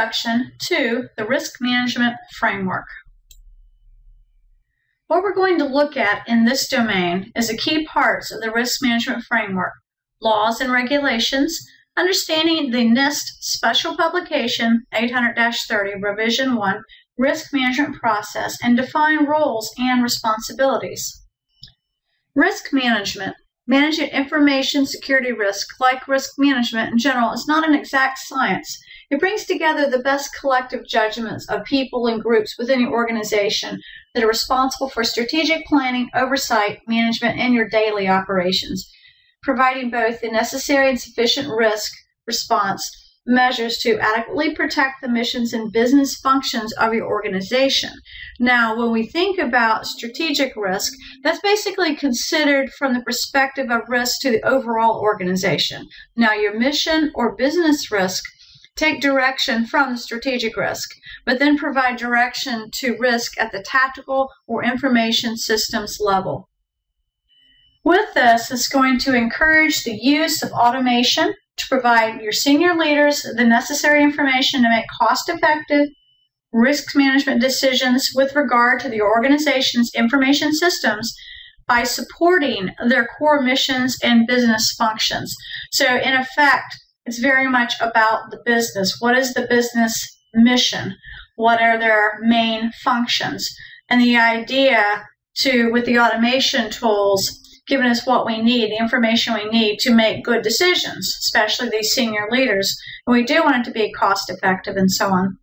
introduction to the risk management framework. What we're going to look at in this domain is the key parts of the risk management framework, laws and regulations, understanding the NIST Special Publication 800-30 Revision 1 risk management process and define roles and responsibilities. Risk management Managing information security risk, like risk management in general, is not an exact science. It brings together the best collective judgments of people and groups within your organization that are responsible for strategic planning, oversight, management, and your daily operations, providing both the necessary and sufficient risk response measures to adequately protect the missions and business functions of your organization. Now, when we think about strategic risk, that's basically considered from the perspective of risk to the overall organization. Now, your mission or business risk take direction from the strategic risk, but then provide direction to risk at the tactical or information systems level. With this, it's going to encourage the use of automation to provide your senior leaders the necessary information to make cost effective risk management decisions with regard to the organization's information systems by supporting their core missions and business functions. So, in effect, it's very much about the business. What is the business mission? What are their main functions? And the idea to, with the automation tools, giving us what we need, the information we need to make good decisions, especially these senior leaders. And we do want it to be cost effective and so on.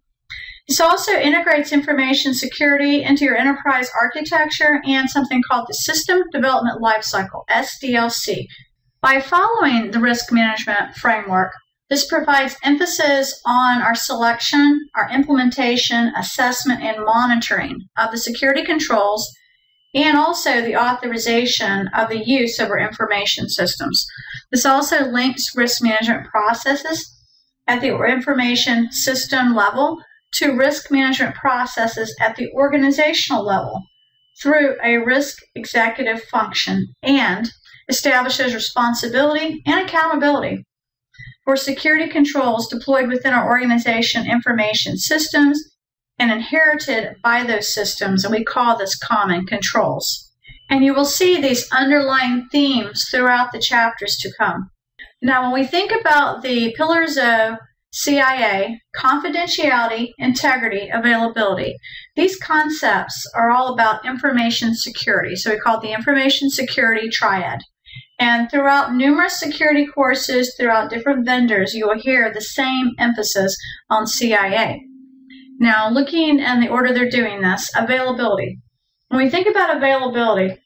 This also integrates information security into your enterprise architecture and something called the System Development Lifecycle, SDLC. By following the risk management framework, this provides emphasis on our selection, our implementation, assessment, and monitoring of the security controls and also the authorization of the use of our information systems. This also links risk management processes at the information system level to risk management processes at the organizational level through a risk executive function and establishes responsibility and accountability for security controls deployed within our organization information systems and inherited by those systems, and we call this common controls. And you will see these underlying themes throughout the chapters to come. Now, when we think about the pillars of CIA, confidentiality, integrity, availability, these concepts are all about information security. So we call it the information security triad. And throughout numerous security courses, throughout different vendors, you will hear the same emphasis on CIA. Now, looking in the order they're doing this, availability. When we think about availability,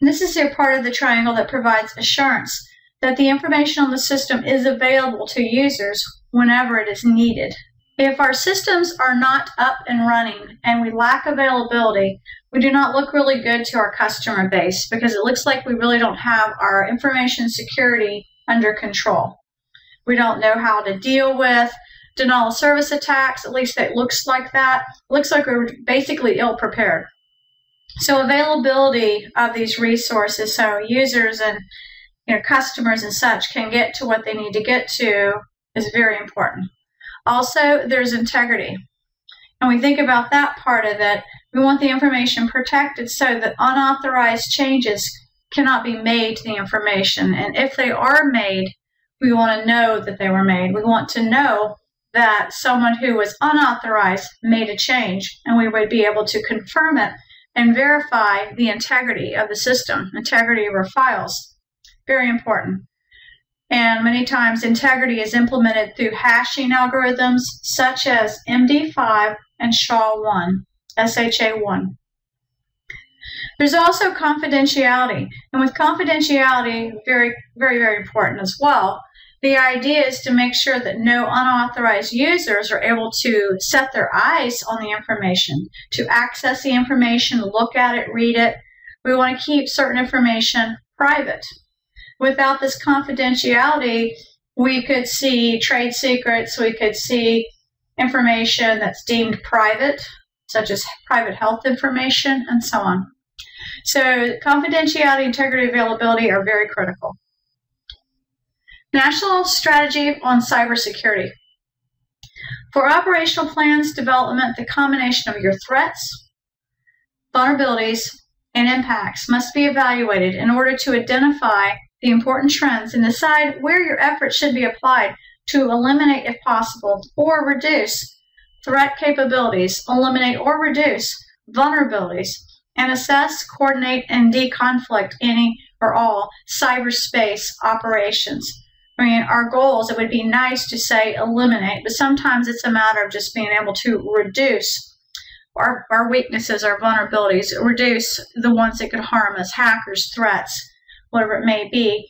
this is a part of the triangle that provides assurance that the information on the system is available to users whenever it is needed. If our systems are not up and running and we lack availability, we do not look really good to our customer base because it looks like we really don't have our information security under control. We don't know how to deal with denial of service attacks. At least it looks like that. It looks like we're basically ill prepared. So availability of these resources, so users and you know customers and such can get to what they need to get to, is very important. Also, there's integrity. And we think about that part of it. We want the information protected so that unauthorized changes cannot be made to the information. And if they are made, we want to know that they were made. We want to know that someone who was unauthorized made a change, and we would be able to confirm it and verify the integrity of the system, integrity of our files. Very important. And many times, integrity is implemented through hashing algorithms such as MD5 and SHA-1, SHA-1. There's also confidentiality, and with confidentiality, very, very, very important as well, the idea is to make sure that no unauthorized users are able to set their eyes on the information, to access the information, look at it, read it. We want to keep certain information private. Without this confidentiality, we could see trade secrets, we could see information that's deemed private, such as private health information, and so on. So, confidentiality, integrity, availability are very critical. National Strategy on Cybersecurity. For operational plans development, the combination of your threats, vulnerabilities, and impacts must be evaluated in order to identify the important trends and decide where your efforts should be applied to eliminate, if possible, or reduce threat capabilities, eliminate or reduce vulnerabilities, and assess, coordinate, and deconflict any or all cyberspace operations. I mean, our goals, it would be nice to say eliminate, but sometimes it's a matter of just being able to reduce our, our weaknesses, our vulnerabilities, reduce the ones that could harm us, hackers, threats, whatever it may be,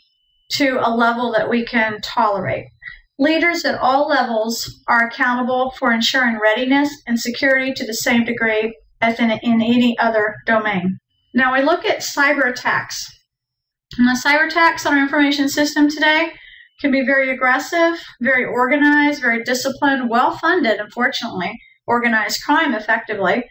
to a level that we can tolerate. Leaders at all levels are accountable for ensuring readiness and security to the same degree as in, in any other domain. Now we look at cyber attacks. And the cyber attacks on our information system today can be very aggressive, very organized, very disciplined, well funded, unfortunately, organized crime effectively.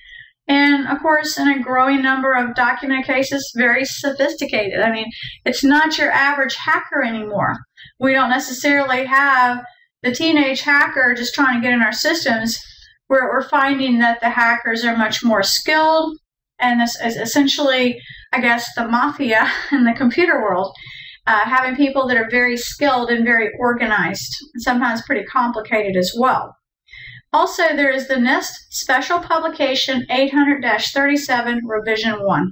And of course, in a growing number of documented cases, very sophisticated. I mean, it's not your average hacker anymore. We don't necessarily have the teenage hacker just trying to get in our systems. We're, we're finding that the hackers are much more skilled, and this is essentially, I guess, the mafia in the computer world uh, having people that are very skilled and very organized, sometimes pretty complicated as well. Also, there is the NIST Special Publication 800 37 Revision 1.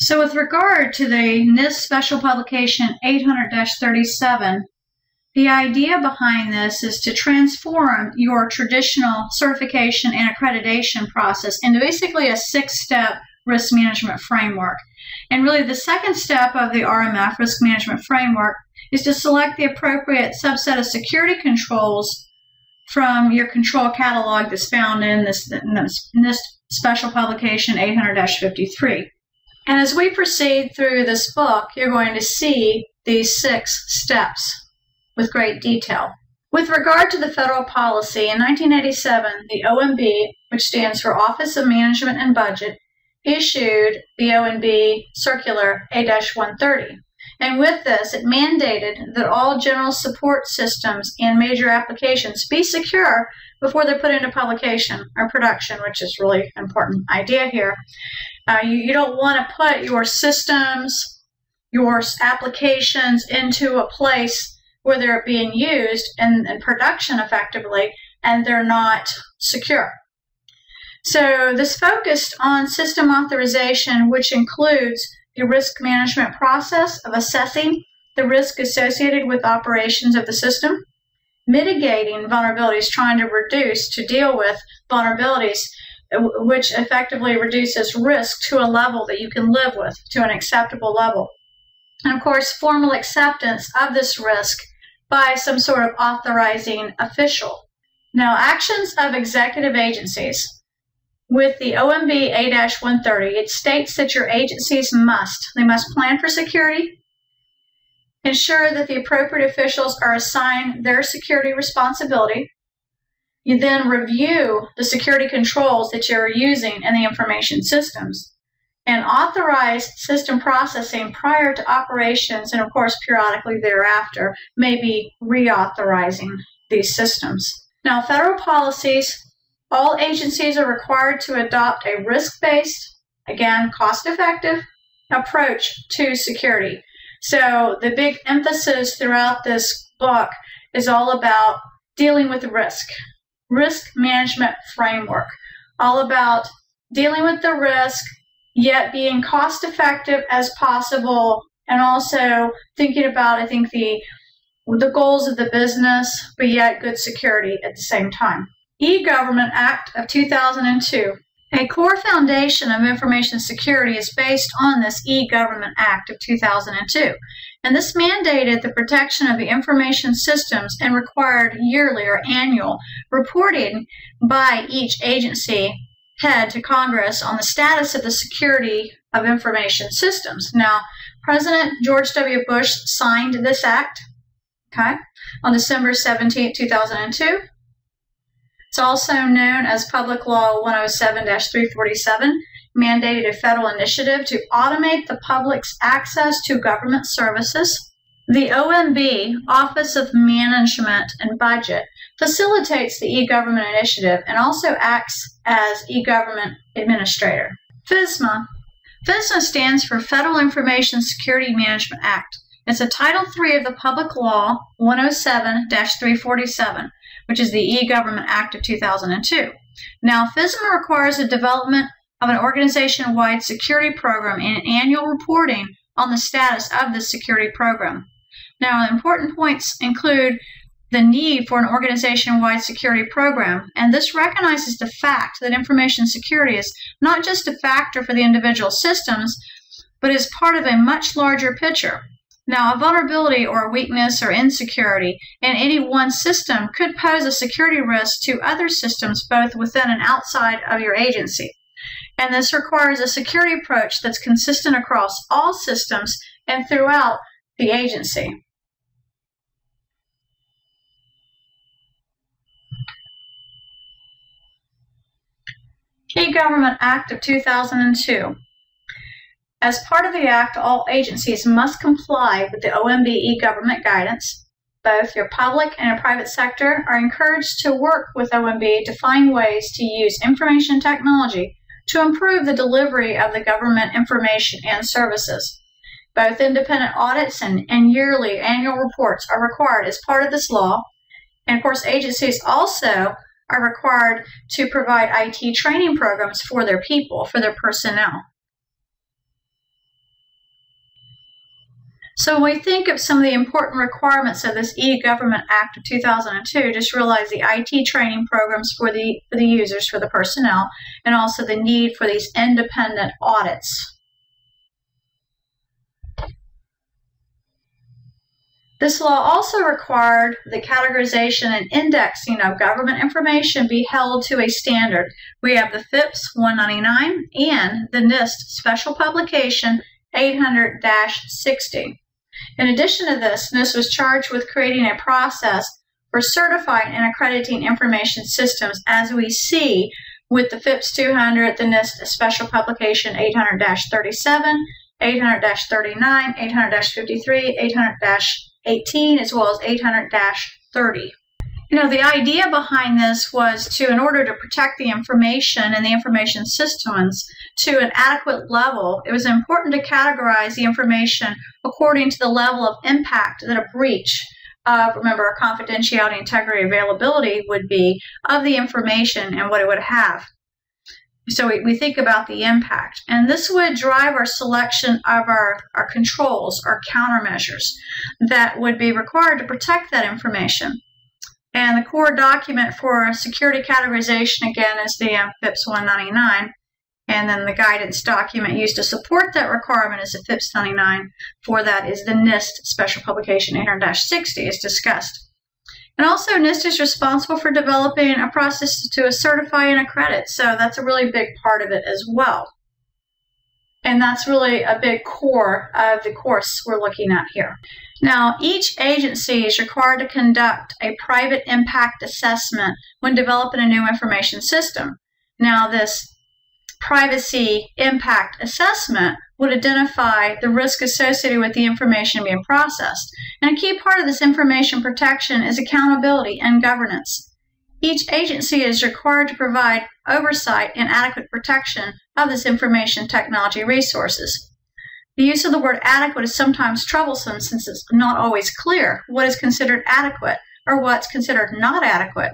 So, with regard to the NIST Special Publication 800 37, the idea behind this is to transform your traditional certification and accreditation process into basically a six step risk management framework. And really, the second step of the RMF risk management framework is to select the appropriate subset of security controls from your control catalog that's found in this, in this, in this special publication 800 53. And as we proceed through this book, you're going to see these six steps with great detail. With regard to the federal policy, in 1987, the OMB, which stands for Office of Management and Budget, issued the OMB Circular A-130. And with this, it mandated that all general support systems and major applications be secure before they're put into publication or production, which is really an important idea here. Uh, you, you don't want to put your systems, your applications into a place where they're being used in, in production effectively and they're not secure. So this focused on system authorization, which includes the risk management process of assessing the risk associated with operations of the system, mitigating vulnerabilities, trying to reduce, to deal with vulnerabilities, uh, which effectively reduces risk to a level that you can live with, to an acceptable level. And of course, formal acceptance of this risk by some sort of authorizing official. Now, actions of executive agencies. With the OMB A-130, it states that your agencies must, they must plan for security, ensure that the appropriate officials are assigned their security responsibility. You then review the security controls that you're using in the information systems and authorize system processing prior to operations and of course periodically thereafter, maybe reauthorizing these systems. Now, federal policies all agencies are required to adopt a risk based, again, cost effective approach to security. So, the big emphasis throughout this book is all about dealing with risk, risk management framework, all about dealing with the risk, yet being cost effective as possible, and also thinking about, I think, the the goals of the business, but yet good security at the same time e-Government Act of 2002. A core foundation of information security is based on this e-Government Act of 2002. And this mandated the protection of the information systems and required yearly or annual reporting by each agency head to Congress on the status of the security of information systems. Now, President George W. Bush signed this act, okay, on December 17, 2002. It's also known as Public Law 107 347, mandated a federal initiative to automate the public's access to government services. The OMB, Office of Management and Budget, facilitates the e-government initiative and also acts as e-government administrator. FISMA. FISMA stands for Federal Information Security Management Act. It's a Title III of the Public Law 107-347, which is the E-Government Act of 2002. Now, FISMA requires the development of an organization-wide security program and annual reporting on the status of the security program. Now, important points include the need for an organization-wide security program, and this recognizes the fact that information security is not just a factor for the individual systems, but is part of a much larger picture. Now, a vulnerability or a weakness or insecurity in any one system could pose a security risk to other systems both within and outside of your agency. And this requires a security approach that's consistent across all systems and throughout the agency. E-Government Act of 2002. As part of the Act, all agencies must comply with the OMB e-government guidance. Both your public and your private sector are encouraged to work with OMB to find ways to use information technology to improve the delivery of the government information and services. Both independent audits and, and yearly annual reports are required as part of this law. And of course, agencies also are required to provide IT training programs for their people, for their personnel. So when we think of some of the important requirements of this e-Government Act of 2002, just realize the IT training programs for the, for the users, for the personnel, and also the need for these independent audits. This law also required the categorization and indexing of government information be held to a standard. We have the FIPS 199 and the NIST Special Publication 800 60. In addition to this, NIST was charged with creating a process for certifying and accrediting information systems as we see with the FIPS 200, the NIST Special Publication 800 37, 800 39, 800 53, 800 18, as well as 800 30. You know, the idea behind this was to, in order to protect the information and the information systems to an adequate level, it was important to categorize the information according to the level of impact that a breach of, remember, confidentiality, integrity, availability would be of the information and what it would have. So we, we think about the impact. And this would drive our selection of our, our controls, our countermeasures that would be required to protect that information. And the core document for security categorization, again, is the FIPS 199. And then the guidance document used to support that requirement is the FIPS 99. For that is the NIST Special Publication 800-60 as discussed. And also NIST is responsible for developing a process to certify and accredit. So that's a really big part of it as well. And that's really a big core of the course we're looking at here. Now, each agency is required to conduct a private impact assessment when developing a new information system. Now, this privacy impact assessment would identify the risk associated with the information being processed. And a key part of this information protection is accountability and governance. Each agency is required to provide oversight and adequate protection of this information technology resources. The use of the word adequate is sometimes troublesome since it's not always clear what is considered adequate or what's considered not adequate.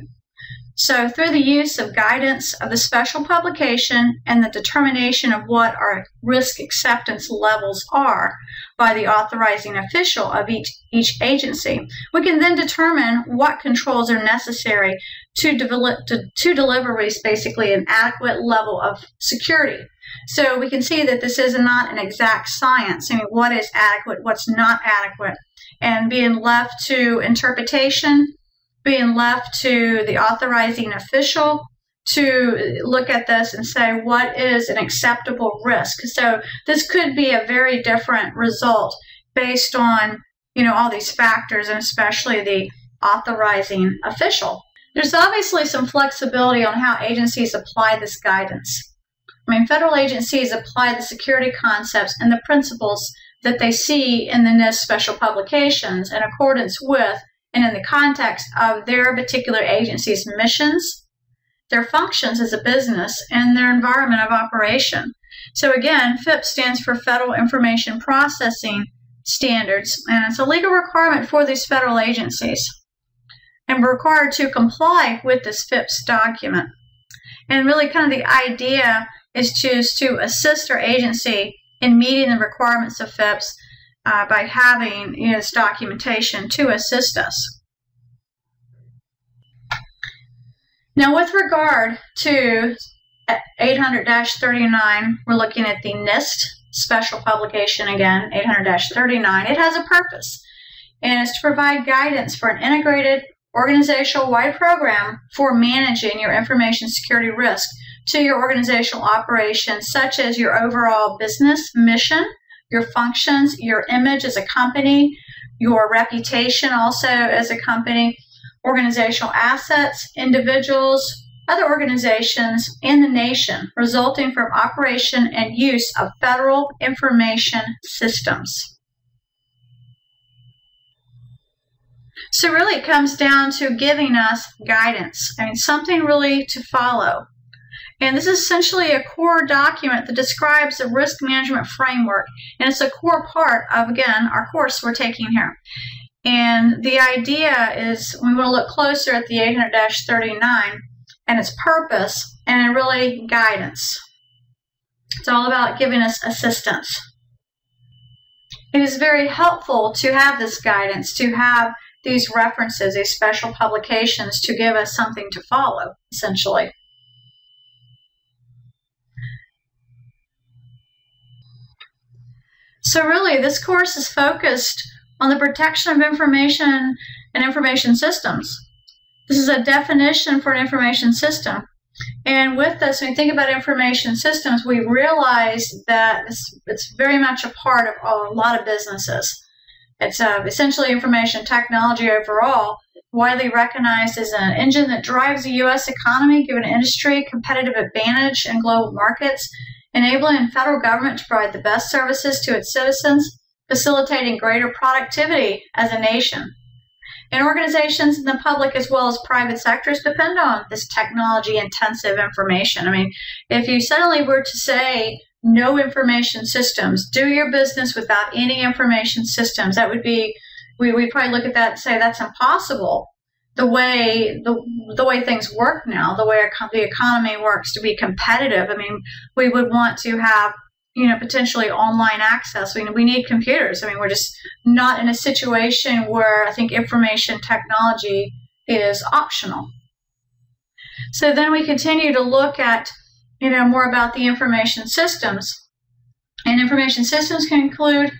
So, through the use of guidance of the special publication and the determination of what our risk acceptance levels are by the authorizing official of each, each agency, we can then determine what controls are necessary to, develop, to, to deliver basically an adequate level of security so we can see that this is not an exact science. I mean, what is adequate, what's not adequate, and being left to interpretation, being left to the authorizing official to look at this and say what is an acceptable risk. So this could be a very different result based on you know all these factors and especially the authorizing official. There's obviously some flexibility on how agencies apply this guidance. I mean, federal agencies apply the security concepts and the principles that they see in the NIST special publications in accordance with and in the context of their particular agency's missions, their functions as a business, and their environment of operation. So again, FIPS stands for Federal Information Processing Standards, and it's a legal requirement for these federal agencies. And we're required to comply with this FIPS document. And really, kind of the idea is just to assist our agency in meeting the requirements of FIPS uh, by having this documentation to assist us. Now, with regard to 800-39, we're looking at the NIST special publication again, 800-39. It has a purpose, and it's to provide guidance for an integrated organizational-wide program for managing your information security risk to your organizational operations, such as your overall business mission, your functions, your image as a company, your reputation also as a company, organizational assets, individuals, other organizations, and the nation resulting from operation and use of federal information systems. So, really, it comes down to giving us guidance. I mean, something really to follow. And this is essentially a core document that describes the risk management framework. And it's a core part of, again, our course we're taking here. And the idea is we want to look closer at the 800 39 and its purpose and really guidance. It's all about giving us assistance. It is very helpful to have this guidance, to have these references, these special publications to give us something to follow, essentially. So really, this course is focused on the protection of information and information systems. This is a definition for an information system. And with this, when you think about information systems, we realize that it's, it's very much a part of a lot of businesses. It's uh, essentially information technology overall, widely recognized as an engine that drives the U.S. economy, giving industry competitive advantage in global markets, enabling the federal government to provide the best services to its citizens, facilitating greater productivity as a nation. And organizations in the public as well as private sectors depend on this technology intensive information. I mean, if you suddenly were to say no information systems, do your business without any information systems, that would be, we, we'd probably look at that and say that's impossible. The way the, the way things work now, the way the economy works to be competitive. I mean, we would want to have you know, potentially online access. We, we need computers. I mean, we're just not in a situation where I think information technology is optional. So then we continue to look at, you know, more about the information systems. And information systems can include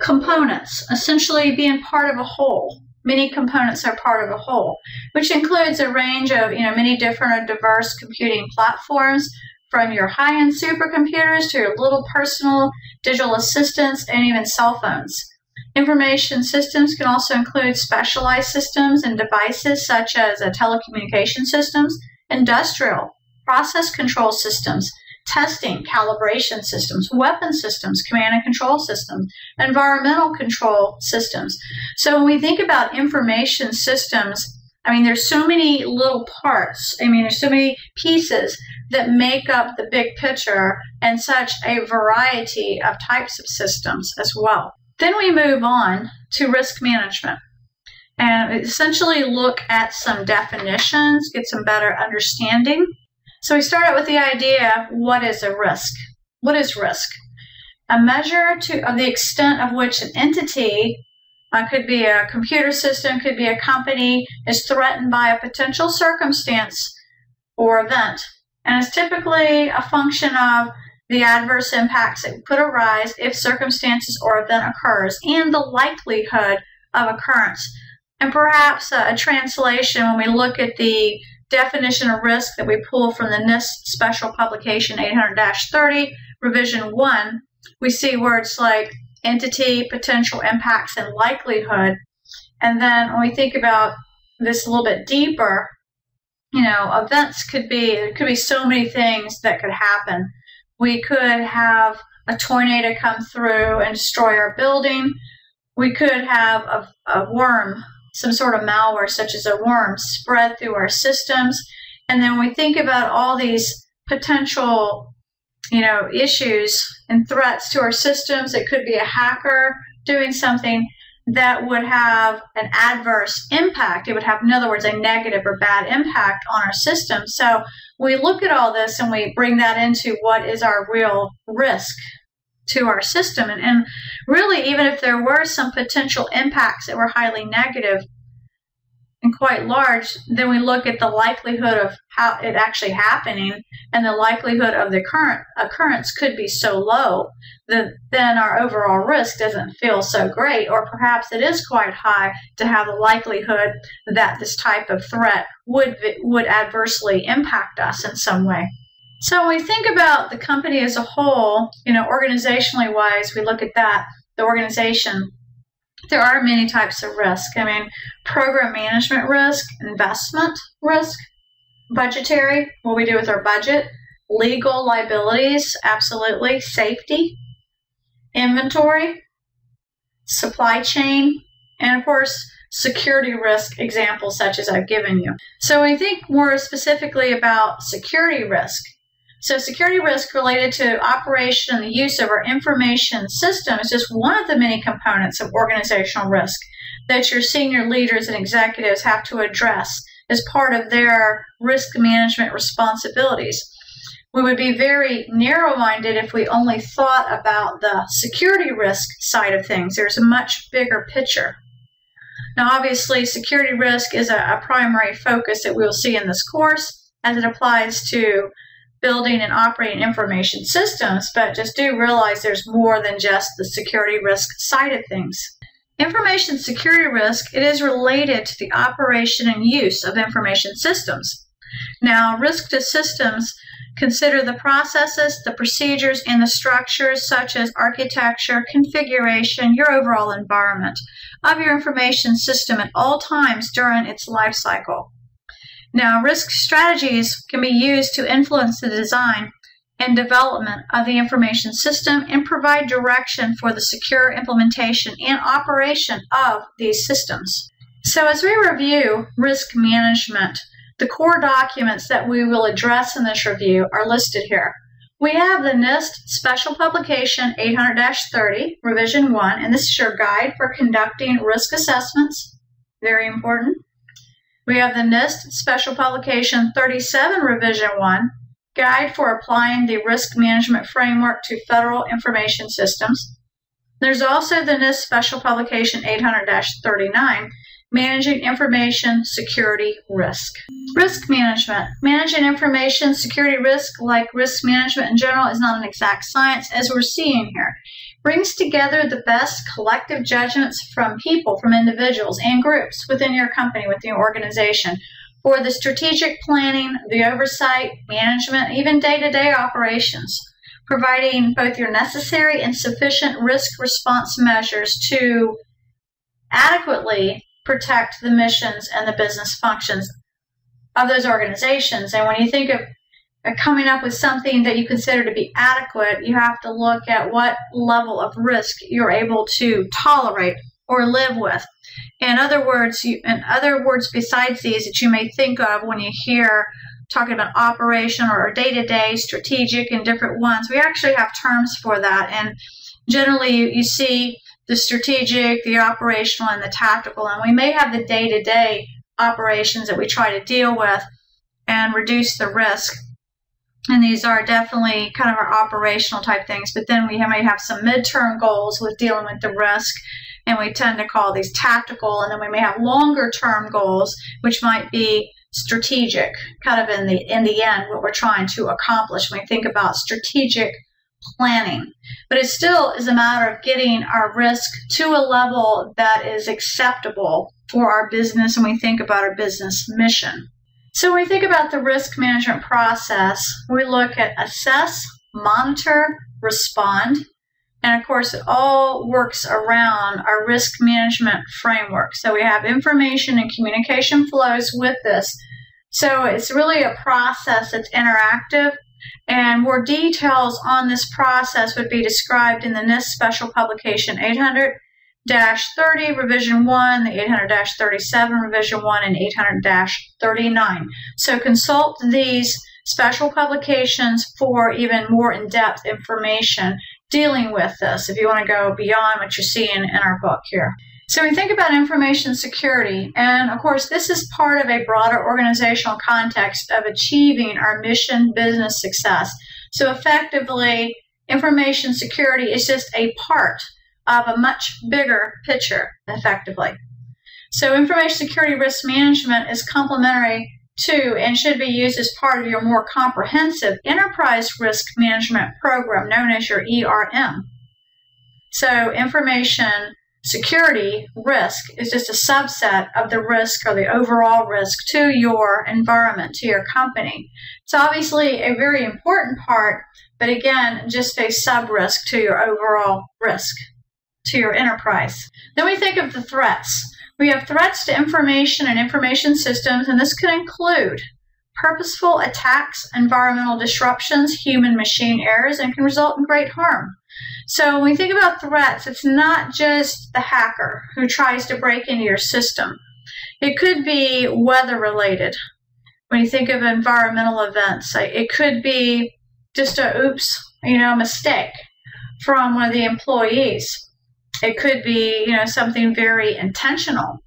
components, essentially being part of a whole. Many components are part of a whole, which includes a range of, you know, many different and diverse computing platforms from your high end supercomputers to your little personal digital assistants and even cell phones. Information systems can also include specialized systems and devices such as uh, telecommunication systems, industrial, process control systems, testing, calibration systems, weapon systems, command and control systems, environmental control systems. So when we think about information systems, I mean, there's so many little parts. I mean, there's so many pieces that make up the big picture and such a variety of types of systems as well. Then we move on to risk management and essentially look at some definitions, get some better understanding. So we start out with the idea what is a risk? What is risk? A measure to, of the extent of which an entity uh, could be a computer system, could be a company, is threatened by a potential circumstance or event and is typically a function of the adverse impacts that could arise if circumstances or event occurs and the likelihood of occurrence. And perhaps a, a translation when we look at the definition of risk that we pull from the NIST special publication 800 30, revision 1, we see words like entity, potential impacts, and likelihood. And then when we think about this a little bit deeper, you know, events could be, there could be so many things that could happen. We could have a tornado come through and destroy our building. We could have a, a worm some sort of malware, such as a worm, spread through our systems. And then we think about all these potential, you know, issues and threats to our systems. It could be a hacker doing something that would have an adverse impact. It would have, in other words, a negative or bad impact on our system. So we look at all this and we bring that into what is our real risk to our system. And, and really, even if there were some potential impacts that were highly negative, and quite large, then we look at the likelihood of how it actually happening, and the likelihood of the current occurrence could be so low that then our overall risk doesn't feel so great, or perhaps it is quite high to have the likelihood that this type of threat would would adversely impact us in some way. So when we think about the company as a whole, you know, organizationally wise, we look at that, the organization there are many types of risk. I mean, program management risk, investment risk, budgetary, what we do with our budget, legal liabilities, absolutely, safety, inventory, supply chain, and of course, security risk examples such as I've given you. So we think more specifically about security risk. So security risk related to operation and the use of our information system is just one of the many components of organizational risk that your senior leaders and executives have to address as part of their risk management responsibilities. We would be very narrow minded if we only thought about the security risk side of things. There's a much bigger picture. Now, obviously, security risk is a, a primary focus that we'll see in this course as it applies to building and operating information systems, but just do realize there's more than just the security risk side of things. Information security risk, it is related to the operation and use of information systems. Now, risk to systems consider the processes, the procedures, and the structures such as architecture, configuration, your overall environment of your information system at all times during its life cycle. Now, risk strategies can be used to influence the design and development of the information system and provide direction for the secure implementation and operation of these systems. So, as we review risk management, the core documents that we will address in this review are listed here. We have the NIST Special Publication 800 30, Revision 1, and this is your guide for conducting risk assessments. Very important. We have the NIST Special Publication 37 Revision 1, Guide for Applying the Risk Management Framework to Federal Information Systems. There's also the NIST Special Publication 800 39, Managing Information Security Risk. Risk management. Managing information security risk, like risk management in general, is not an exact science, as we're seeing here. Brings together the best collective judgments from people, from individuals and groups within your company, within your organization, for the strategic planning, the oversight, management, even day to day operations providing both your necessary and sufficient risk response measures to adequately protect the missions and the business functions of those organizations. And when you think of coming up with something that you consider to be adequate, you have to look at what level of risk you're able to tolerate or live with. In other words, you, in other words besides these that you may think of when you hear talking about operation or day-to-day strategic and different ones, we actually have terms for that. And generally, you, you see the strategic, the operational, and the tactical. And we may have the day to day operations that we try to deal with and reduce the risk. And these are definitely kind of our operational type things. But then we may have some midterm goals with dealing with the risk. And we tend to call these tactical. And then we may have longer term goals, which might be strategic, kind of in the in the end, what we're trying to accomplish. When we think about strategic planning. But it still is a matter of getting our risk to a level that is acceptable for our business and we think about our business mission. So when we think about the risk management process, we look at assess, monitor, respond, and of course, it all works around our risk management framework. So we have information and communication flows with this. So it's really a process that's interactive and more details on this process would be described in the NIST Special Publication 800 30, revision 1, the 800 37, revision 1, and 800 39. So consult these special publications for even more in depth information dealing with this if you want to go beyond what you're seeing in our book here. So we think about information security, and of course, this is part of a broader organizational context of achieving our mission business success. So effectively, information security is just a part of a much bigger picture, effectively. So information security risk management is complementary to and should be used as part of your more comprehensive enterprise risk management program known as your ERM. So information security risk is just a subset of the risk or the overall risk to your environment, to your company. It's obviously a very important part, but again, just a sub risk to your overall risk to your enterprise. Then we think of the threats. We have threats to information and information systems, and this could include purposeful attacks, environmental disruptions, human machine errors, and can result in great harm. So when we think about threats, it's not just the hacker who tries to break into your system. It could be weather related. When you think of environmental events, it could be just a oops, you know, mistake from one of the employees. It could be, you know, something very intentional,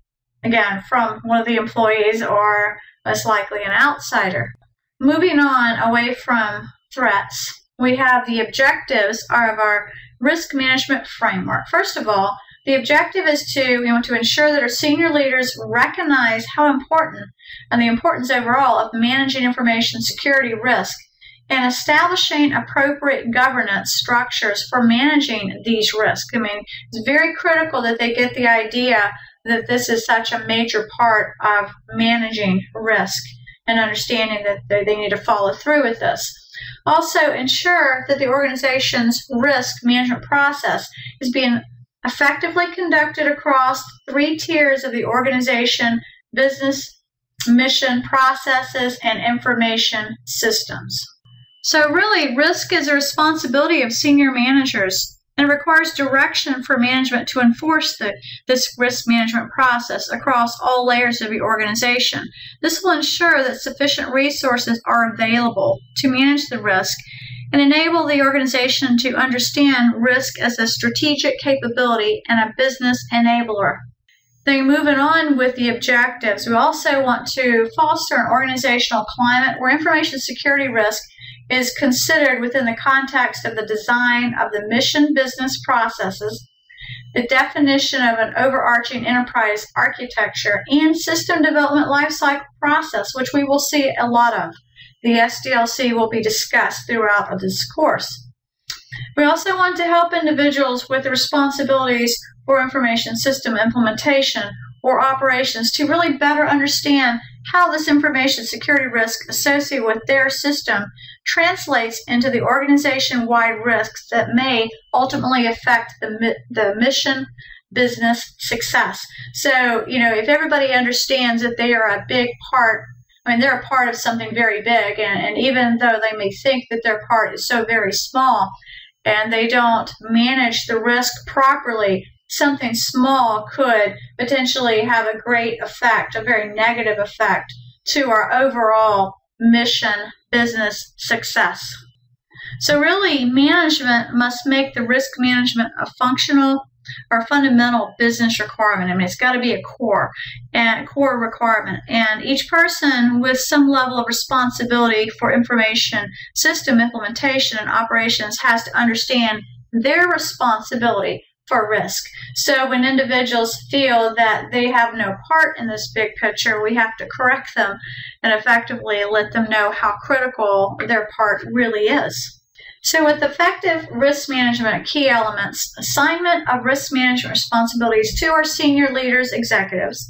again, from one of the employees or most likely an outsider. Moving on away from threats, we have the objectives are of our risk management framework. First of all, the objective is to we want to ensure that our senior leaders recognize how important and the importance overall of managing information security risk and establishing appropriate governance structures for managing these risks. I mean, it's very critical that they get the idea that this is such a major part of managing risk and understanding that they need to follow through with this. Also, ensure that the organization's risk management process is being effectively conducted across three tiers of the organization business, mission, processes, and information systems. So, really, risk is a responsibility of senior managers and requires direction for management to enforce the, this risk management process across all layers of the organization. This will ensure that sufficient resources are available to manage the risk and enable the organization to understand risk as a strategic capability and a business enabler. Then moving on with the objectives, we also want to foster an organizational climate where information security risk is considered within the context of the design of the mission business processes, the definition of an overarching enterprise architecture, and system development lifecycle process, which we will see a lot of. The SDLC will be discussed throughout this course. We also want to help individuals with responsibilities for information system implementation or operations to really better understand how this information security risk associated with their system translates into the organization wide risks that may ultimately affect the, the mission business success. So, you know, if everybody understands that they are a big part, I mean, they're a part of something very big, and, and even though they may think that their part is so very small and they don't manage the risk properly, something small could potentially have a great effect, a very negative effect to our overall mission business success. So, really, management must make the risk management a functional or fundamental business requirement. I mean, it's got to be a core and core requirement. And each person with some level of responsibility for information system implementation and operations has to understand their responsibility for risk. So when individuals feel that they have no part in this big picture, we have to correct them and effectively let them know how critical their part really is. So, with effective risk management, key elements assignment of risk management responsibilities to our senior leaders, executives.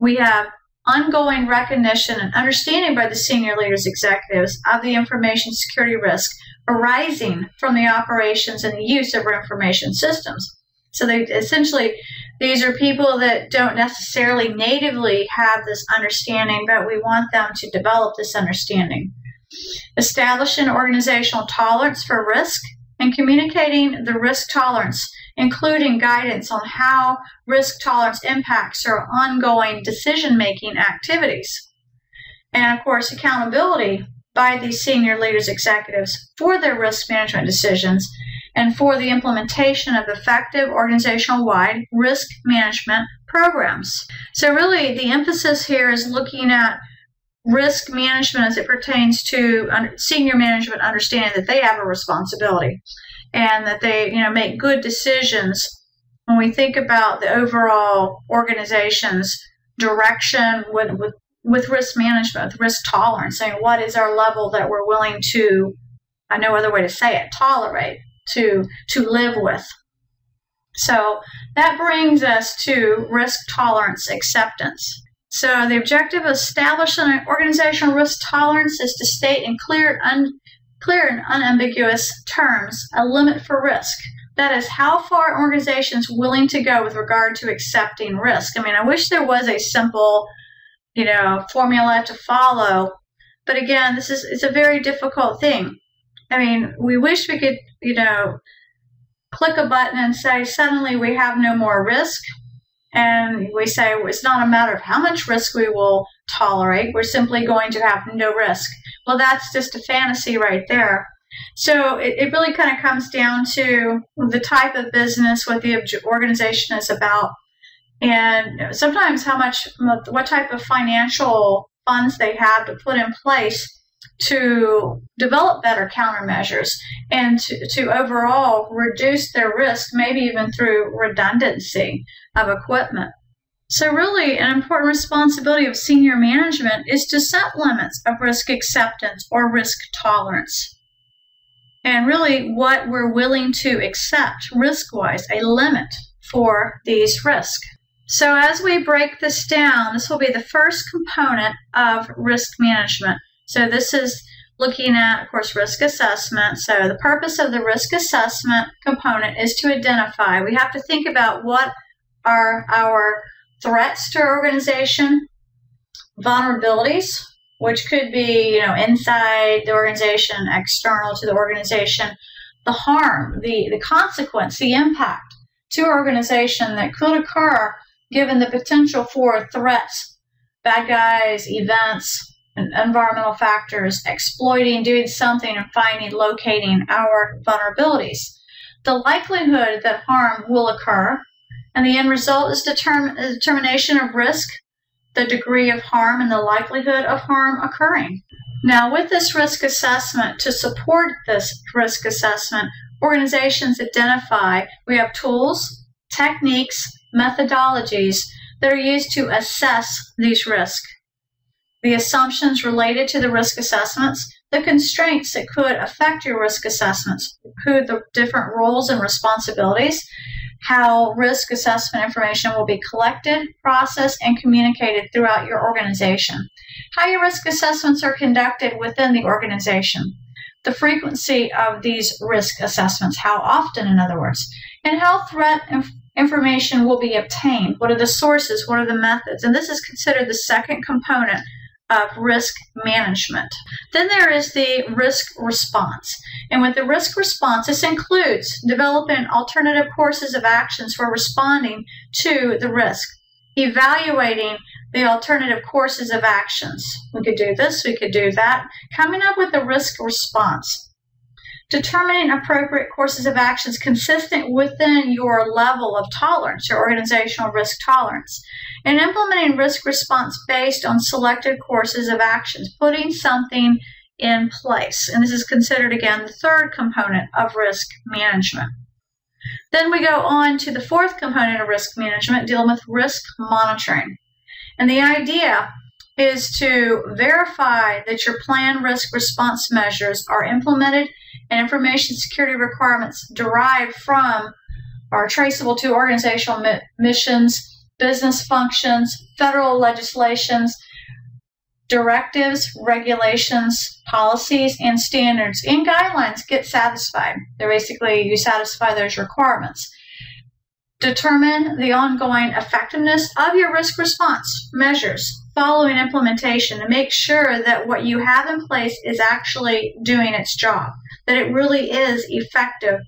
We have ongoing recognition and understanding by the senior leaders, executives of the information security risk arising from the operations and the use of our information systems. So they essentially these are people that don't necessarily natively have this understanding, but we want them to develop this understanding. Establish an organizational tolerance for risk and communicating the risk tolerance including guidance on how risk tolerance impacts their ongoing decision making activities. And of course, accountability by these senior leaders executives for their risk management decisions and for the implementation of effective organizational wide risk management programs. So, really, the emphasis here is looking at risk management as it pertains to senior management understanding that they have a responsibility and that they you know make good decisions when we think about the overall organization's direction with, with with risk management, with risk tolerance, saying what is our level that we're willing to, I know other way to say it, tolerate, to to live with. So that brings us to risk tolerance acceptance. So the objective of establishing an organizational risk tolerance is to state in clear, un, clear and unambiguous terms a limit for risk. That is how far an organization is willing to go with regard to accepting risk. I mean, I wish there was a simple, you know, formula to follow. But again, this is it's a very difficult thing. I mean, we wish we could, you know, click a button and say suddenly we have no more risk and we say it's not a matter of how much risk we will tolerate, we're simply going to have no risk. Well, that's just a fantasy right there. So it, it really kind of comes down to the type of business, what the organization is about, and sometimes how much, what type of financial funds they have to put in place to develop better countermeasures and to, to overall reduce their risk, maybe even through redundancy of equipment. So, really, an important responsibility of senior management is to set limits of risk acceptance or risk tolerance. And really, what we're willing to accept risk wise, a limit for these risks. So, as we break this down, this will be the first component of risk management. So, this is looking at, of course, risk assessment. So, the purpose of the risk assessment component is to identify. We have to think about what are our threats to our organization, vulnerabilities, which could be, you know, inside the organization, external to the organization, the harm, the, the consequence, the impact to our organization that could occur given the potential for threats, bad guys, events, environmental factors, exploiting, doing something, and finding, locating our vulnerabilities. The likelihood that harm will occur and the end result is determ- determination of risk, the degree of harm, and the likelihood of harm occurring. Now, with this risk assessment, to support this risk assessment, organizations identify we have tools, techniques, methodologies that are used to assess these risks. The assumptions related to the risk assessments, the constraints that could affect your risk assessments, who the different roles and responsibilities, how risk assessment information will be collected, processed, and communicated throughout your organization, how your risk assessments are conducted within the organization, the frequency of these risk assessments, how often, in other words, and how threat inf- information will be obtained. What are the sources? What are the methods? And this is considered the second component of risk management. Then there is the risk response. And with the risk response, this includes developing alternative courses of actions for responding to the risk, evaluating the alternative courses of actions. We could do this, we could do that, coming up with a risk response. Determining appropriate courses of actions consistent within your level of tolerance, your organizational risk tolerance and implementing risk response based on selected courses of actions, putting something in place. And this is considered, again, the third component of risk management. Then we go on to the fourth component of risk management, dealing with risk monitoring. And the idea is to verify that your plan risk response measures are implemented and information security requirements derived from are traceable to organizational mi- missions business functions, federal legislations, directives, regulations, policies, and standards and guidelines get satisfied. They're basically, you satisfy those requirements. Determine the ongoing effectiveness of your risk response measures following implementation and make sure that what you have in place is actually doing its job, that it really is effective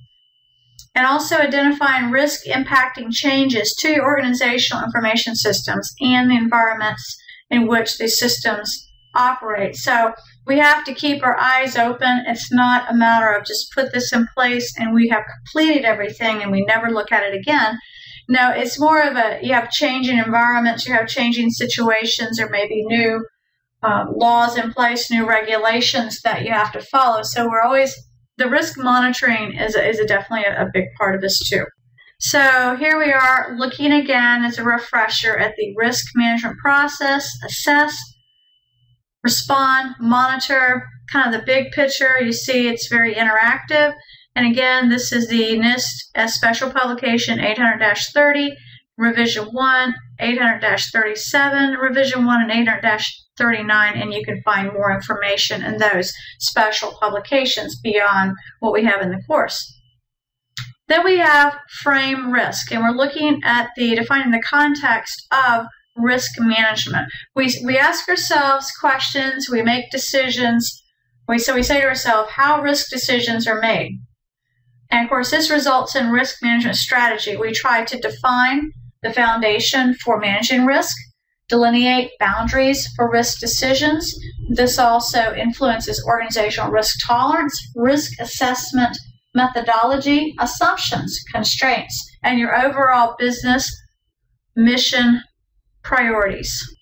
and also identifying risk impacting changes to your organizational information systems and the environments in which these systems operate. So we have to keep our eyes open. It's not a matter of just put this in place and we have completed everything and we never look at it again. No, it's more of a you have changing environments, you have changing situations, or maybe new um, laws in place, new regulations that you have to follow. So we're always the risk monitoring is is a definitely a, a big part of this too. So here we are looking again as a refresher at the risk management process, assess, respond, monitor, kind of the big picture. You see it's very interactive. And again, this is the NIST special publication 800-30, revision 1, 800-37, revision 1, and 800-39, and you can find more information in those special publications beyond what we have in the course. Then we have frame risk, and we're looking at the defining the context of risk management. We, we ask ourselves questions, we make decisions. We, so we say to ourselves how risk decisions are made. And of course, this results in risk management strategy. We try to define the foundation for managing risk, delineate boundaries for risk decisions. This also influences organizational risk tolerance, risk assessment methodology, assumptions, constraints, and your overall business mission priorities.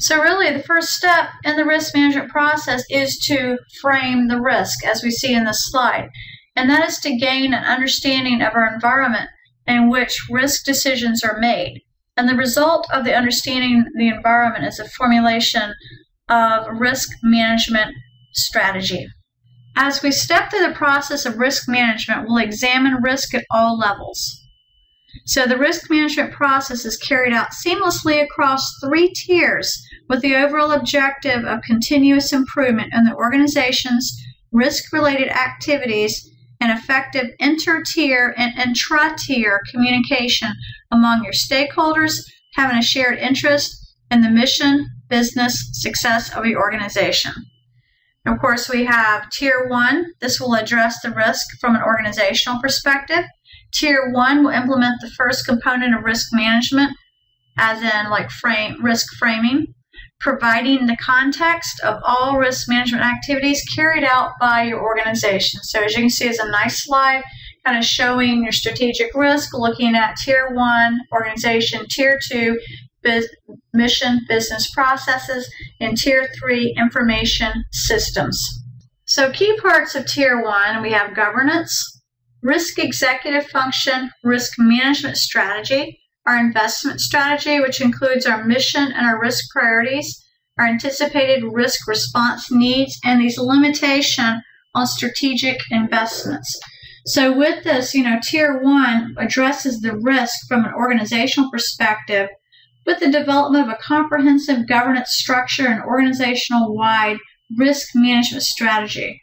So, really, the first step in the risk management process is to frame the risk, as we see in this slide and that is to gain an understanding of our environment in which risk decisions are made. And the result of the understanding the environment is a formulation of risk management strategy. As we step through the process of risk management, we'll examine risk at all levels. So the risk management process is carried out seamlessly across three tiers with the overall objective of continuous improvement in the organization's risk related activities and effective inter-tier and intra-tier communication among your stakeholders, having a shared interest in the mission, business, success of your organization. of course, we have Tier 1. This will address the risk from an organizational perspective. Tier 1 will implement the first component of risk management, as in like frame risk framing providing the context of all risk management activities carried out by your organization. So as you can see, it's a nice slide kind of showing your strategic risk, looking at tier one organization, tier two biz, mission business processes, and tier three information systems. So key parts of tier one, we have governance, risk executive function, risk management strategy, our investment strategy, which includes our mission and our risk priorities, our anticipated risk response needs, and these limitation on strategic investments. So with this, you know, tier one addresses the risk from an organizational perspective with the development of a comprehensive governance structure and organizational wide risk management strategy,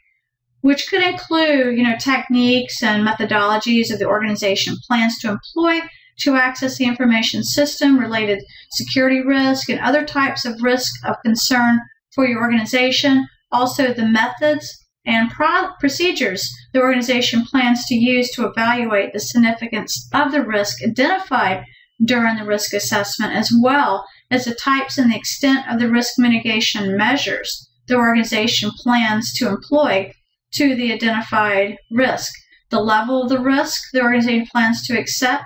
which could include, you know, techniques and methodologies that the organization plans to employ to access the information system, related security risk, and other types of risk of concern for your organization. Also, the methods and pro- procedures the organization plans to use to evaluate the significance of the risk identified during the risk assessment, as well as the types and the extent of the risk mitigation measures the organization plans to employ to the identified risk, the level of the risk the organization plans to accept,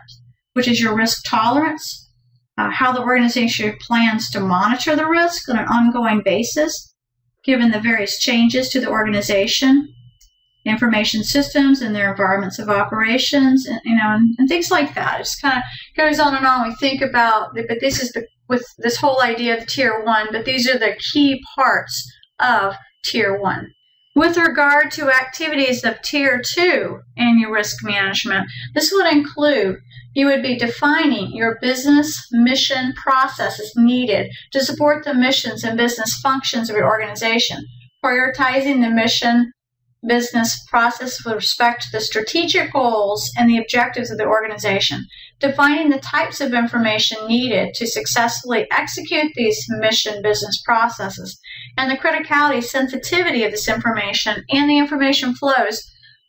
which is your risk tolerance, uh, how the organization plans to monitor the risk on an ongoing basis, given the various changes to the organization, information systems and their environments of operations, and you know, and, and things like that. It just kind of goes on and on. We think about, but this is the with this whole idea of tier one, but these are the key parts of tier one. With regard to activities of tier two in your risk management, this would include you would be defining your business mission processes needed to support the missions and business functions of your organization, prioritizing the mission business process with respect to the strategic goals and the objectives of the organization, defining the types of information needed to successfully execute these mission business processes, and the criticality sensitivity of this information and the information flows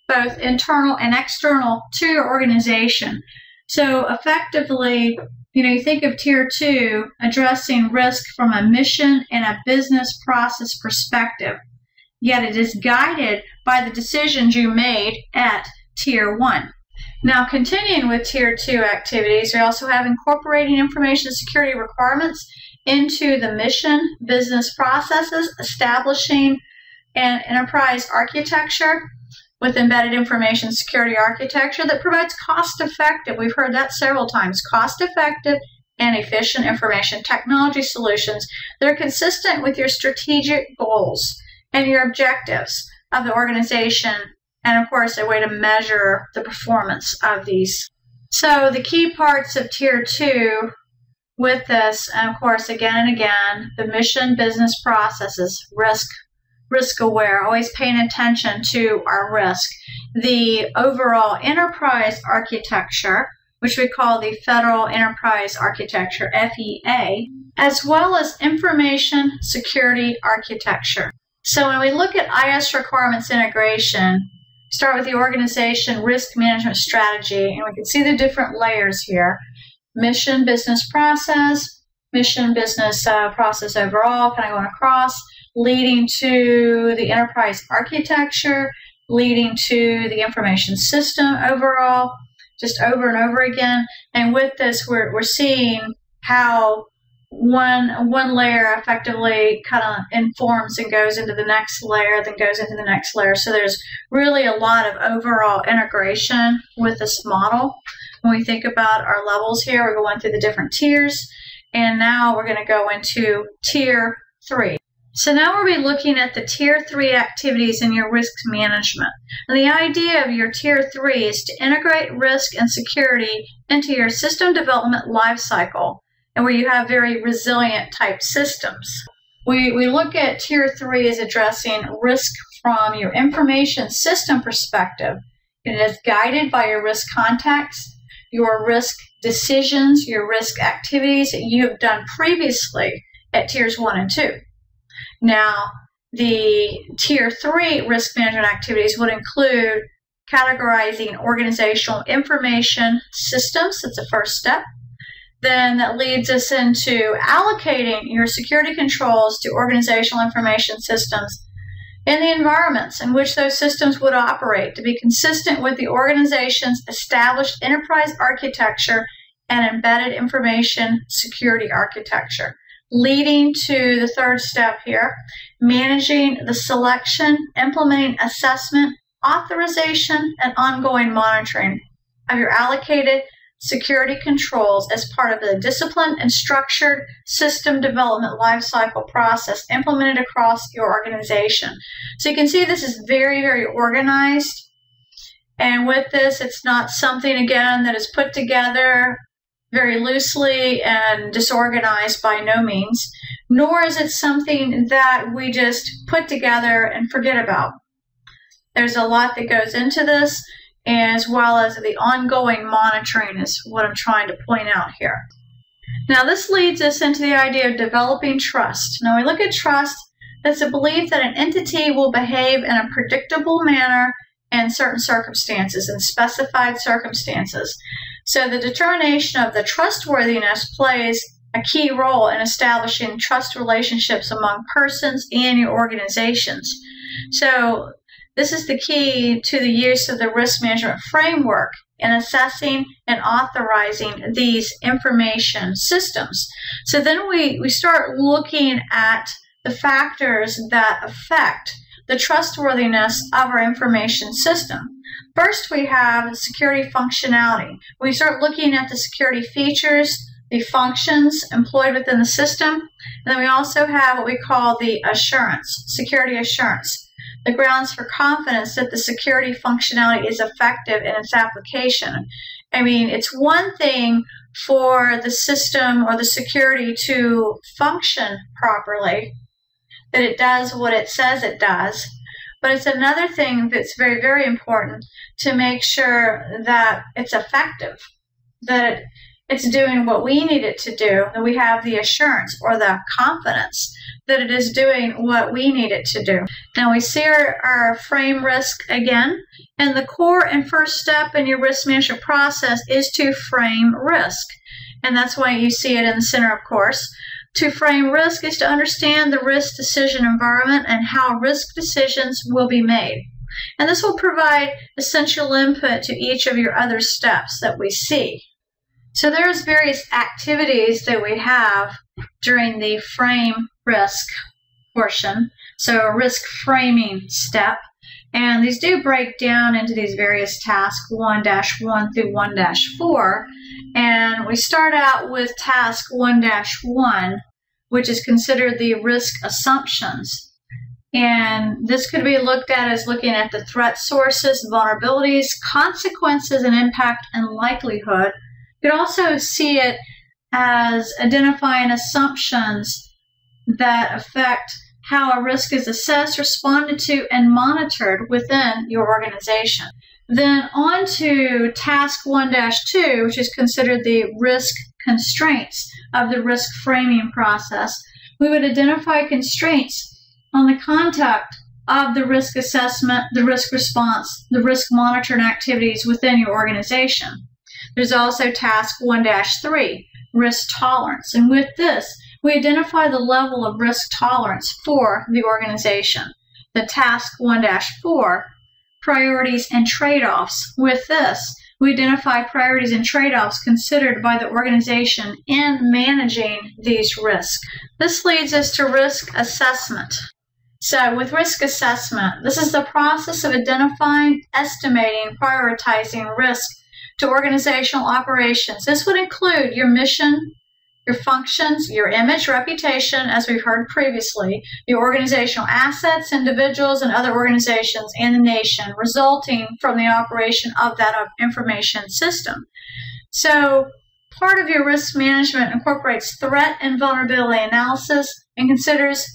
both internal and external to your organization. So effectively, you know, you think of tier two addressing risk from a mission and a business process perspective, yet it is guided by the decisions you made at tier one. Now, continuing with tier two activities, we also have incorporating information security requirements into the mission business processes, establishing an enterprise architecture with embedded information security architecture that provides cost effective, we've heard that several times, cost effective and efficient information technology solutions that are consistent with your strategic goals and your objectives of the organization, and of course, a way to measure the performance of these. So, the key parts of Tier 2 with this, and of course, again and again, the mission business processes, risk risk aware, always paying attention to our risk. The overall enterprise architecture, which we call the Federal Enterprise Architecture, FEA, as well as information security architecture. So when we look at IS requirements integration, start with the organization risk management strategy, and we can see the different layers here. Mission, business process, mission, business uh, process overall, kind of going across, leading to the enterprise architecture, leading to the information system overall, just over and over again. And with this, we're, we're seeing how one one layer effectively kind of informs and goes into the next layer, then goes into the next layer. So there's really a lot of overall integration with this model. When we think about our levels here, we're going through the different tiers, and now we're going to go into tier three. So now we'll be looking at the tier three activities in your risk management. And the idea of your tier three is to integrate risk and security into your system development lifecycle and where you have very resilient type systems. We, we look at tier three as addressing risk from your information system perspective. And It is guided by your risk context, your risk decisions, your risk activities that you have done previously at tiers one and two. Now, the tier three risk management activities would include categorizing organizational information systems. That's the first step. Then that leads us into allocating your security controls to organizational information systems in the environments in which those systems would operate to be consistent with the organization's established enterprise architecture and embedded information security architecture. Leading to the third step here managing the selection, implementing assessment, authorization, and ongoing monitoring of your allocated security controls as part of the disciplined and structured system development lifecycle process implemented across your organization. So you can see this is very, very organized. And with this, it's not something, again, that is put together very loosely and disorganized by no means, nor is it something that we just put together and forget about. There's a lot that goes into this, as well as the ongoing monitoring, is what I'm trying to point out here. Now, this leads us into the idea of developing trust. Now, we look at trust as a belief that an entity will behave in a predictable manner in certain circumstances, in specified circumstances. So the determination of the trustworthiness plays a key role in establishing trust relationships among persons and organizations. So this is the key to the use of the risk management framework in assessing and authorizing these information systems. So then we, we start looking at the factors that affect the trustworthiness of our information system. First, we have security functionality. We start looking at the security features, the functions employed within the system, and then we also have what we call the assurance, security assurance, the grounds for confidence that the security functionality is effective in its application. I mean, it's one thing for the system or the security to function properly, that it does what it says it does. But it's another thing that's very, very important to make sure that it's effective, that it's doing what we need it to do, then we have the assurance or the confidence that it is doing what we need it to do. Now we see our, our frame risk again, and the core and first step in your risk management process is to frame risk. And that's why you see it in the center, of course. To frame risk is to understand the risk decision environment and how risk decisions will be made. And this will provide essential input to each of your other steps that we see. So there's various activities that we have during the frame risk portion. So a risk framing step. And these do break down into these various tasks 1 1 through 1 4. And we start out with task 1 1, which is considered the risk assumptions. And this could be looked at as looking at the threat sources, vulnerabilities, consequences, and impact and likelihood. You could also see it as identifying assumptions that affect how a risk is assessed, responded to, and monitored within your organization. Then on to task 1 2, which is considered the risk constraints of the risk framing process. We would identify constraints on the conduct of the risk assessment, the risk response, the risk monitoring activities within your organization. There's also task 1 3, risk tolerance. And with this, we identify the level of risk tolerance for the organization. The task 1 4, priorities and trade offs. With this, we identify priorities and trade offs considered by the organization in managing these risks. This leads us to risk assessment. So, with risk assessment, this is the process of identifying, estimating, prioritizing risk to organizational operations. This would include your mission, your functions, your image, reputation, as we've heard previously, your organizational assets, individuals, and other organizations in the nation resulting from the operation of that uh, information system. So, part of your risk management incorporates threat and vulnerability analysis and considers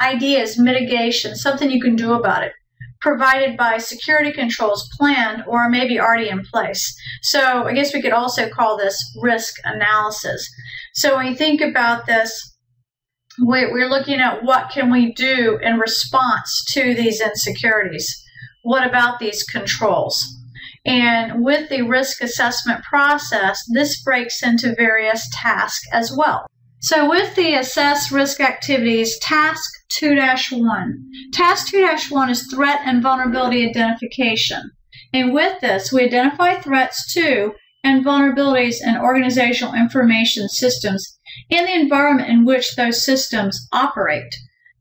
ideas, mitigation, something you can do about it provided by security controls planned or maybe already in place. So I guess we could also call this risk analysis. So when you think about this, we're looking at what can we do in response to these insecurities. What about these controls? And with the risk assessment process, this breaks into various tasks as well. So with the assess risk activities, task 2-1. Task 2-1 is threat and vulnerability identification. And with this, we identify threats to and vulnerabilities in organizational information systems and the environment in which those systems operate.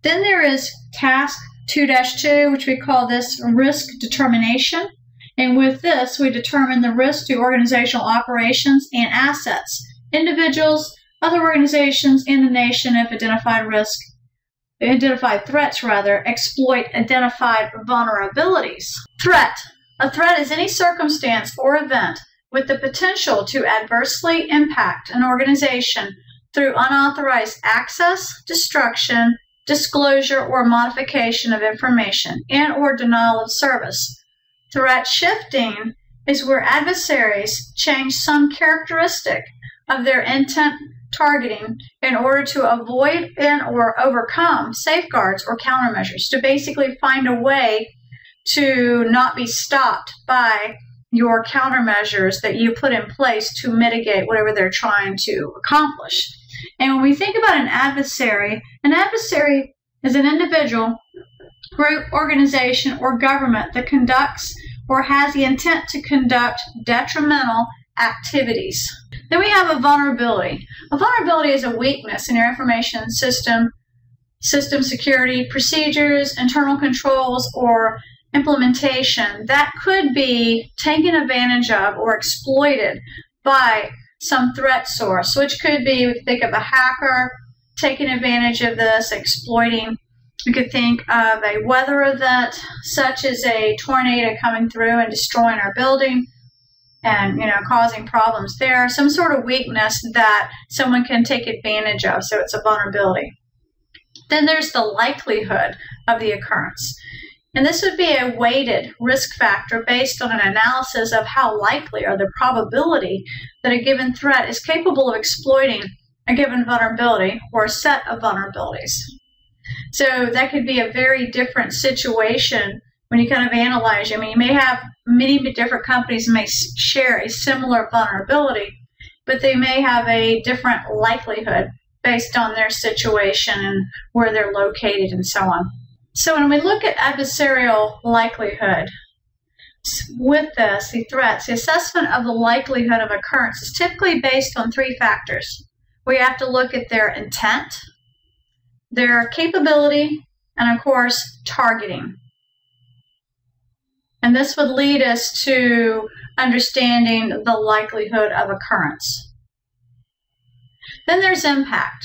Then there is task 2-2, which we call this risk determination. And with this, we determine the risk to organizational operations and assets, individuals, other organizations in the nation have identified risk, identified threats rather, exploit identified vulnerabilities. Threat. A threat is any circumstance or event with the potential to adversely impact an organization through unauthorized access, destruction, disclosure or modification of information and or denial of service. Threat shifting is where adversaries change some characteristic of their intent targeting in order to avoid and or overcome safeguards or countermeasures to basically find a way to not be stopped by your countermeasures that you put in place to mitigate whatever they're trying to accomplish. And when we think about an adversary, an adversary is an individual, group, organization, or government that conducts or has the intent to conduct detrimental activities. Then we have a vulnerability. A vulnerability is a weakness in your information system, system security procedures, internal controls, or implementation that could be taken advantage of or exploited by some threat source, which could be, we could think of a hacker taking advantage of this, exploiting. We could think of a weather event, such as a tornado coming through and destroying our building and you know causing problems there some sort of weakness that someone can take advantage of so it's a vulnerability then there's the likelihood of the occurrence And this would be a weighted risk factor based on an analysis of how likely or the probability that a given threat is capable of exploiting a given vulnerability or a set of vulnerabilities. So that could be a very different situation when you kind of analyze. I mean, you may have many different companies may share a similar vulnerability, but they may have a different likelihood based on their situation and where they're located and so on. So when we look at adversarial likelihood, with this, the threats, the assessment of the likelihood of occurrence is typically based on three factors. We have to look at their intent, their capability, and of course, targeting. And this would lead us to understanding the likelihood of occurrence. Then there's impact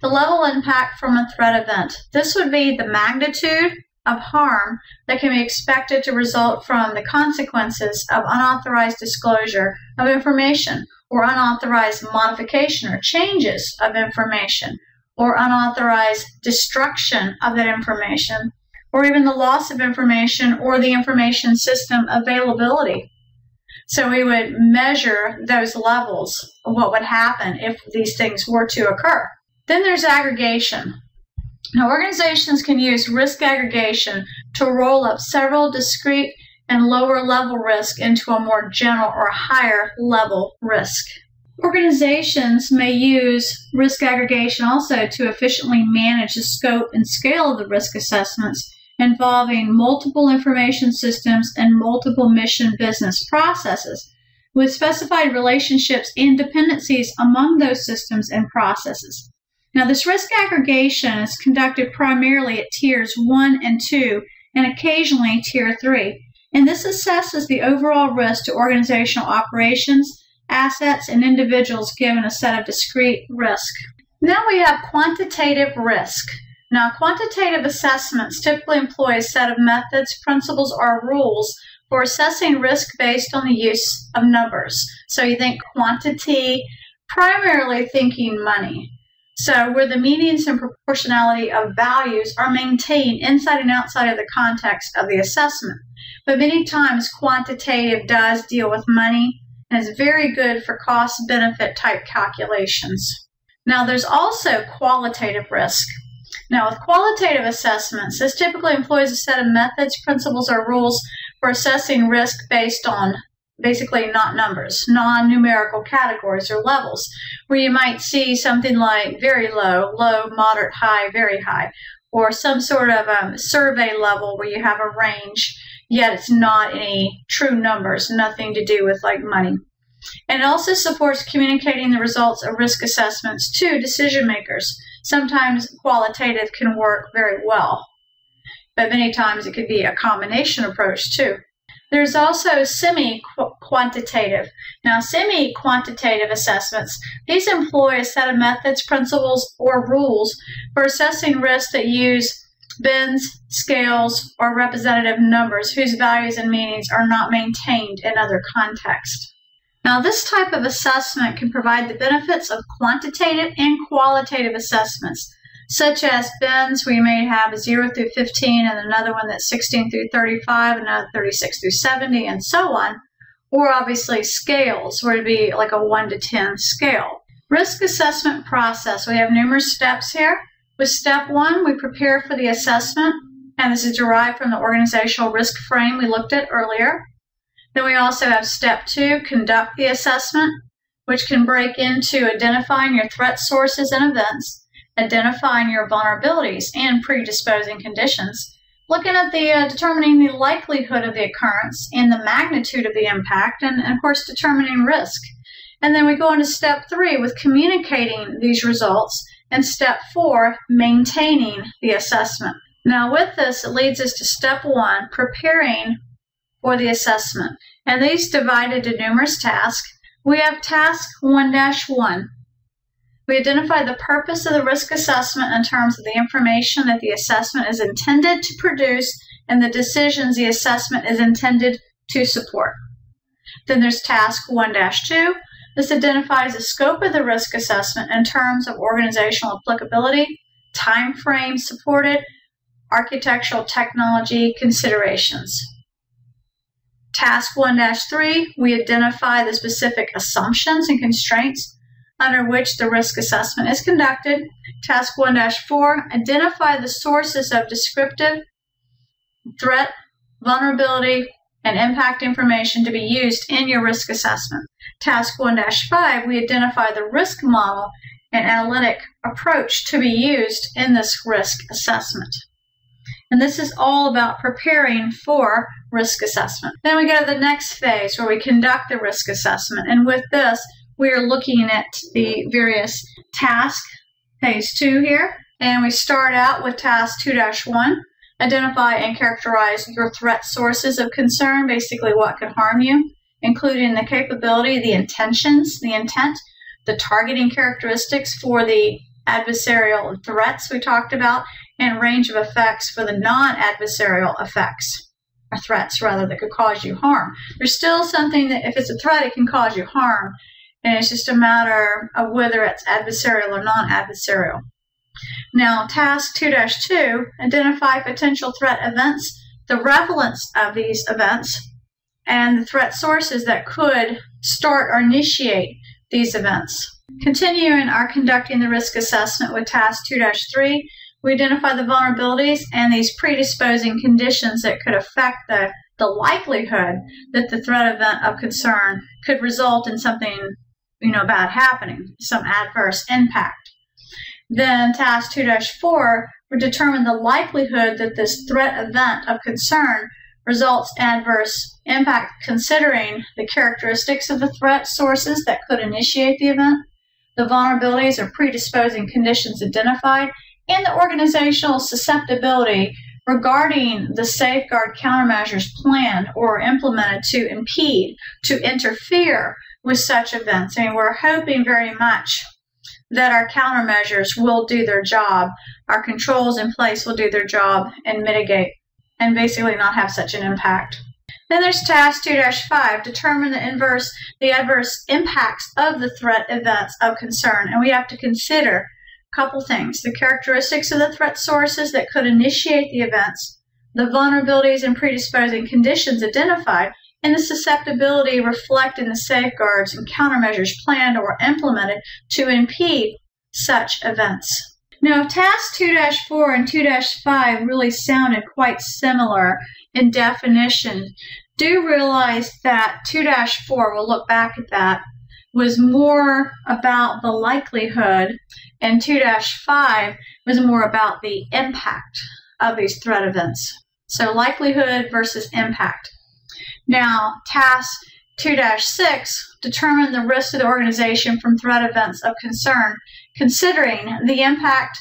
the level impact from a threat event. This would be the magnitude of harm that can be expected to result from the consequences of unauthorized disclosure of information or unauthorized modification or changes of information or unauthorized destruction of that information or even the loss of information or the information system availability. So we would measure those levels of what would happen if these things were to occur. Then there's aggregation. Now, organizations can use risk aggregation to roll up several discrete and lower level risk into a more general or higher level risk. Organizations may use risk aggregation also to efficiently manage the scope and scale of the risk assessments involving multiple information systems and multiple mission business processes with specified relationships and dependencies among those systems and processes. Now, this risk aggregation is conducted primarily at tiers 1 and 2 and occasionally tier 3. And this assesses the overall risk to organizational operations, assets, and individuals given a set of discrete risk. Now we have quantitative risk. Now, quantitative assessments typically employ a set of methods, principles, or rules for assessing risk based on the use of numbers. So you think quantity, primarily thinking money. So, where the medians and proportionality of values are maintained inside and outside of the context of the assessment. But many times, quantitative does deal with money and is very good for cost benefit type calculations. Now, there's also qualitative risk. Now, with qualitative assessments, this typically employs a set of methods, principles, or rules for assessing risk based on basically not numbers, non numerical categories or levels, where you might see something like very low, low, moderate, high, very high, or some sort of um, survey level where you have a range, yet it's not any true numbers, nothing to do with like money. And it also supports communicating the results of risk assessments to decision makers. Sometimes qualitative can work very well, but many times it could be a combination approach too. There's also semi-quantitative. Now, semi-quantitative assessments, these employ a set of methods, principles, or rules for assessing risk that use bins, scales, or representative numbers whose values and meanings are not maintained in other contexts. Now, this type of assessment can provide the benefits of quantitative and qualitative assessments such as bins, we may have a 0 through 15 and another one that's 16 through 35, another 36 through 70, and so on. Or obviously scales, where it'd be like a 1 to 10 scale. Risk assessment process. We have numerous steps here. With step one, we prepare for the assessment, and this is derived from the organizational risk frame we looked at earlier. Then we also have step two, conduct the assessment, which can break into identifying your threat sources and events, identifying your vulnerabilities and predisposing conditions, looking at the uh, determining the likelihood of the occurrence and the magnitude of the impact, and, and of course determining risk. And then we go into step three with communicating these results, and step four, maintaining the assessment. Now, with this, it leads us to step one, preparing for the assessment. And these divided to numerous tasks. We have task 1 1, we identify the purpose of the risk assessment in terms of the information that the assessment is intended to produce and the decisions the assessment is intended to support. Then there's task 1 2. This identifies the scope of the risk assessment in terms of organizational applicability, time frame supported, architectural technology considerations. Task 1-3, we identify the specific assumptions and constraints under which the risk assessment is conducted. Task 1-4, identify the sources of descriptive, threat, vulnerability, and impact information to be used in your risk assessment. Task 1-5, we identify the risk model and analytic approach to be used in this risk assessment. And this is all about preparing for risk assessment. Then we go to the next phase where we conduct the risk assessment. And with this, we are looking at the various tasks, phase two here. And we start out with task 2-1, identify and characterize your threat sources of concern, basically what could harm you, including the capability, the intentions, the intent, the targeting characteristics for the adversarial threats we talked about, and range of effects for the non-adversarial effects or threats rather that could cause you harm. There's still something that if it's a threat, it can cause you harm, and it's just a matter of whether it's adversarial or non-adversarial. Now, task 2-2, identify potential threat events, the relevance of these events, and the threat sources that could start or initiate these events. Continuing our conducting the risk assessment with task 2-3, we identify the vulnerabilities and these predisposing conditions that could affect the, the likelihood that the threat event of concern could result in something, you know, bad happening, some adverse impact. Then task 2-4 would determine the likelihood that this threat event of concern results adverse impact considering the characteristics of the threat sources that could initiate the event, the vulnerabilities or predisposing conditions identified, and the organizational susceptibility regarding the safeguard countermeasures planned or implemented to impede, to interfere with such events. I mean, we're hoping very much that our countermeasures will do their job, our controls in place will do their job and mitigate and basically not have such an impact. Then there's task 2-5, determine the inverse, the adverse impacts of the threat events of concern. And we have to consider couple things the characteristics of the threat sources that could initiate the events, the vulnerabilities and predisposing conditions identified, and the susceptibility reflected in the safeguards and countermeasures planned or implemented to impede such events. Now, task 2-4 and 2-5 really sounded quite similar in definition. Do realize that 2-4, we'll look back at that, was more about the likelihood and 2-5 was more about the impact of these threat events. So likelihood versus impact. Now, task 2-6 determine the risk to the organization from threat events of concern, considering the impact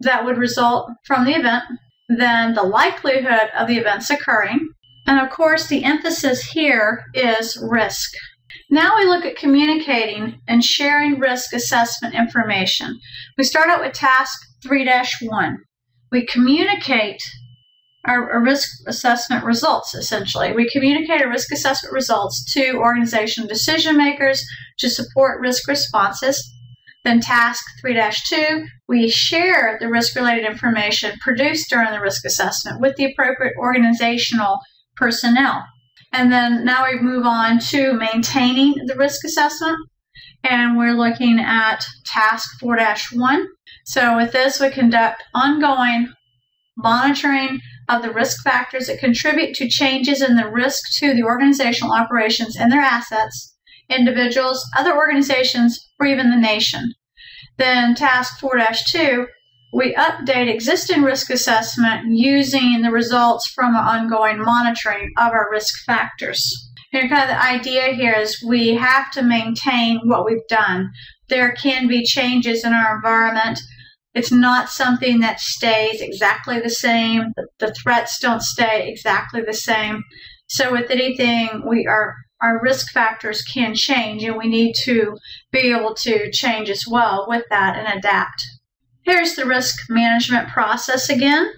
that would result from the event, then the likelihood of the events occurring, and of course the emphasis here is risk. Now we look at communicating and sharing risk assessment information. We start out with task 3-1. We communicate our, risk assessment results, essentially. We communicate our risk assessment results to organization decision makers to support risk responses. Then task 3-2, we share the risk-related information produced during the risk assessment with the appropriate organizational personnel. And then now we move on to maintaining the risk assessment. And we're looking at task 4 1. So with this, we conduct ongoing monitoring of the risk factors that contribute to changes in the risk to the organizational operations and their assets, individuals, other organizations, or even the nation. Then task 4 2 we update existing risk assessment using the results from our ongoing monitoring of our risk factors. And kind of the idea here is we have to maintain what we've done. There can be changes in our environment. It's not something that stays exactly the same. The threats don't stay exactly the same. So with anything, we are our risk factors can change and we need to be able to change as well with that and adapt. Here's the risk management process again.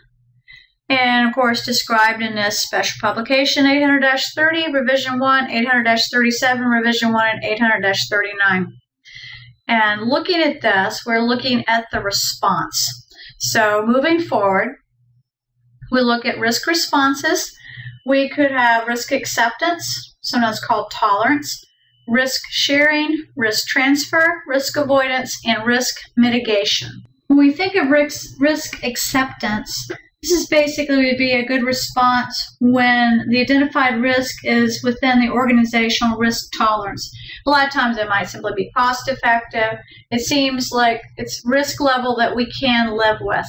And of course, described in this special publication 800 30, revision 1, 800 37, revision 1, and 800 39. And looking at this, we're looking at the response. So moving forward, We look at risk responses. We could have risk acceptance, sometimes called tolerance, risk sharing, risk transfer, risk avoidance, and risk mitigation. When we think of risk, risk acceptance, this is basically would be a good response when the identified risk is within the organizational risk tolerance. A lot of times it might simply be cost effective. It seems like it's risk level that we can live with.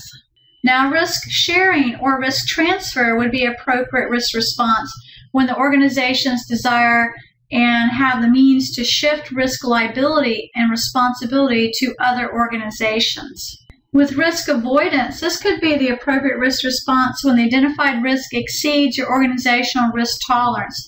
Now, risk sharing or risk transfer would be appropriate risk response when the organizations desire and have the means to shift risk liability and responsibility to other organizations. With risk avoidance, this could be the appropriate risk response when the identified risk exceeds your organizational risk tolerance.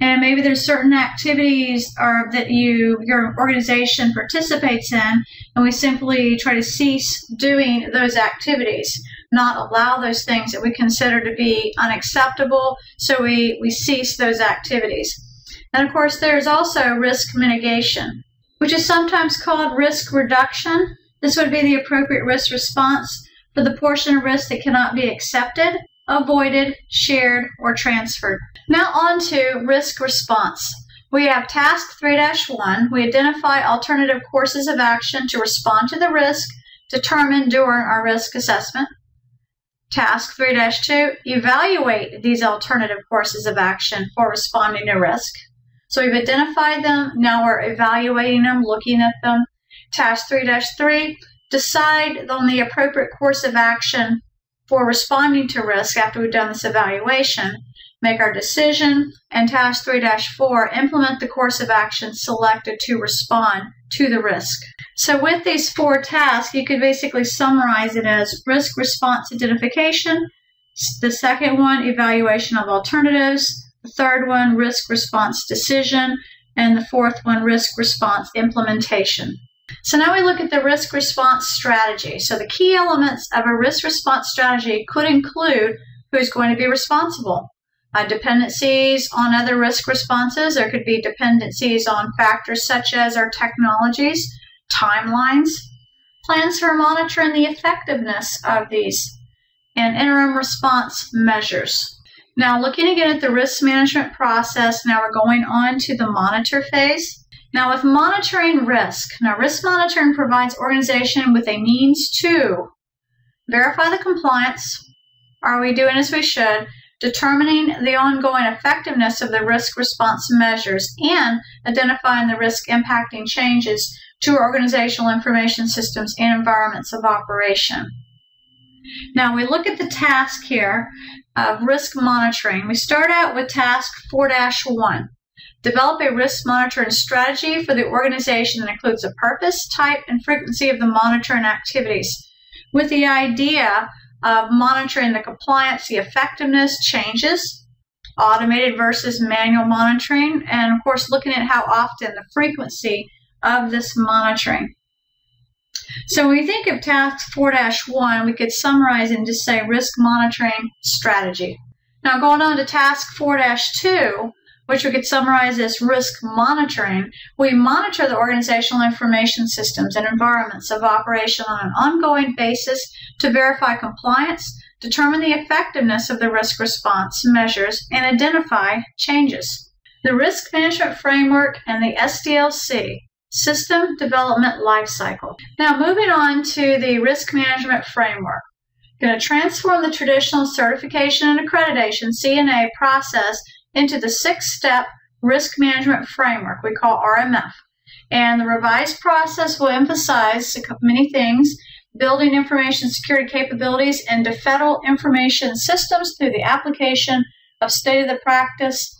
And maybe there's certain activities or that you your organization participates in, and we simply try to cease doing those activities, not allow those things that we consider to be unacceptable, so we, we cease those activities. And of course, there's also risk mitigation, which is sometimes called risk reduction this would be the appropriate risk response for the portion of risk that cannot be accepted, avoided, shared, or transferred. Now on to risk response. We have task 3-1. We identify alternative courses of action to respond to the risk determined during our risk assessment. Task 3-2, evaluate these alternative courses of action for responding to risk. So we've identified them, now we're evaluating them, looking at them, 3-3, decide on the appropriate course of action for responding to risk after we've done this evaluation, make our decision, and task 3-4, implement the course of action selected to respond to the risk. So with these four tasks, you could basically summarize it as risk response identification, the second one, evaluation of alternatives, the third one, risk response decision, and the fourth one, risk response implementation. So now we look at the risk response strategy. So the key elements of a risk response strategy could include who's going to be responsible, uh, dependencies on other risk responses. There could be dependencies on factors such as our technologies, timelines, plans for monitoring the effectiveness of these, and interim response measures. Now, looking again at the risk management process, now we're going on to the monitor phase. Now, with monitoring risk, now risk monitoring provides organization with a means to verify the compliance. Are we doing as we should? Determining the ongoing effectiveness of the risk response measures and identifying the risk impacting changes to organizational information systems and environments of operation. Now we look at the task here of risk monitoring. We start out with task 4-1. Develop a risk monitoring strategy for the organization that includes the purpose, type, and frequency of the monitoring activities, with the idea of monitoring the compliance, the effectiveness, changes, automated versus manual monitoring, and of course, looking at how often the frequency of this monitoring. So when we think of task 4-1, we could summarize and just say risk monitoring strategy. Now going on to task 4-2, which we could summarize as risk monitoring, we monitor the organizational information systems and environments of operation on an ongoing basis to verify compliance, determine the effectiveness of the risk response measures, and identify changes. The Risk Management Framework and the SDLC System Development Lifecycle. Now, moving on to the Risk Management Framework. Going to transform the traditional certification and accreditation C&A process into the six step risk management framework we call RMF. And the revised process will emphasize many things building information security capabilities into federal information systems through the application of state of the practice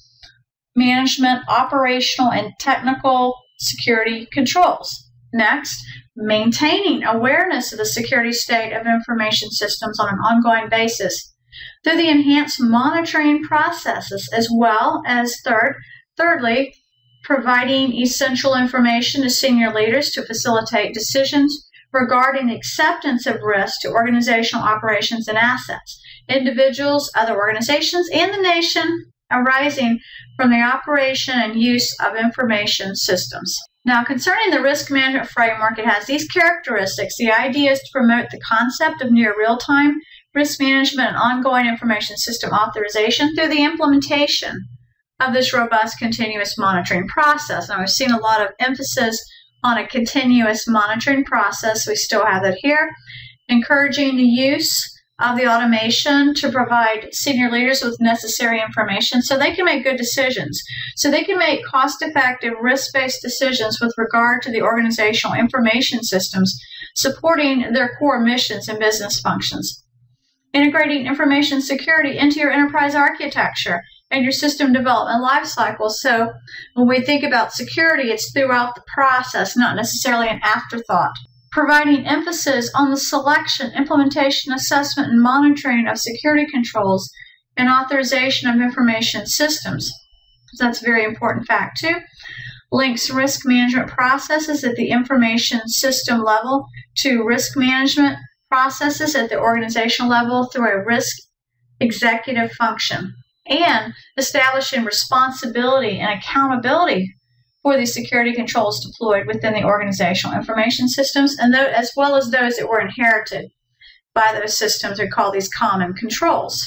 management, operational, and technical security controls. Next, maintaining awareness of the security state of information systems on an ongoing basis through the enhanced monitoring processes, as well as third, thirdly, providing essential information to senior leaders to facilitate decisions regarding acceptance of risk to organizational operations and assets, individuals, other organizations, and the nation arising from the operation and use of information systems. Now, concerning the risk management framework, it has these characteristics. The idea is to promote the concept of near real time risk management and ongoing information system authorization through the implementation of this robust continuous monitoring process. Now, we've seen a lot of emphasis on a continuous monitoring process. We still have that here. Encouraging the use of the automation to provide senior leaders with necessary information so they can make good decisions. So they can make cost effective, risk based decisions with regard to the organizational information systems supporting their core missions and business functions. Integrating information security into your enterprise architecture and your system development lifecycle. So when we think about security, it's throughout the process, not necessarily an afterthought. Providing emphasis on the selection, implementation, assessment, and monitoring of security controls and authorization of information systems. So that's a very important fact, too. Links risk management processes at the information system level to risk management processes at the organizational level through a risk executive function and establishing responsibility and accountability for the security controls deployed within the organizational information systems, and as well as those that were inherited by those systems. We call these common controls.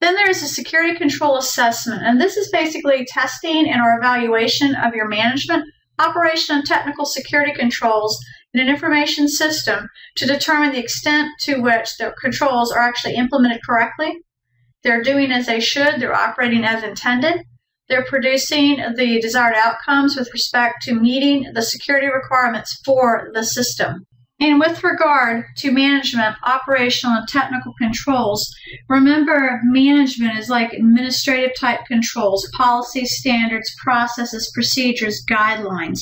Then there is a security control assessment, and this is basically testing and or evaluation of your management, operation, and technical security controls in an information system to determine the extent to which the controls are actually implemented correctly they're doing as they should, they're operating as intended, they're producing the desired outcomes with respect to meeting the security requirements for the system. And with regard to management, operational, and technical controls, remember management is like administrative type controls, policies, standards, processes, procedures, guidelines.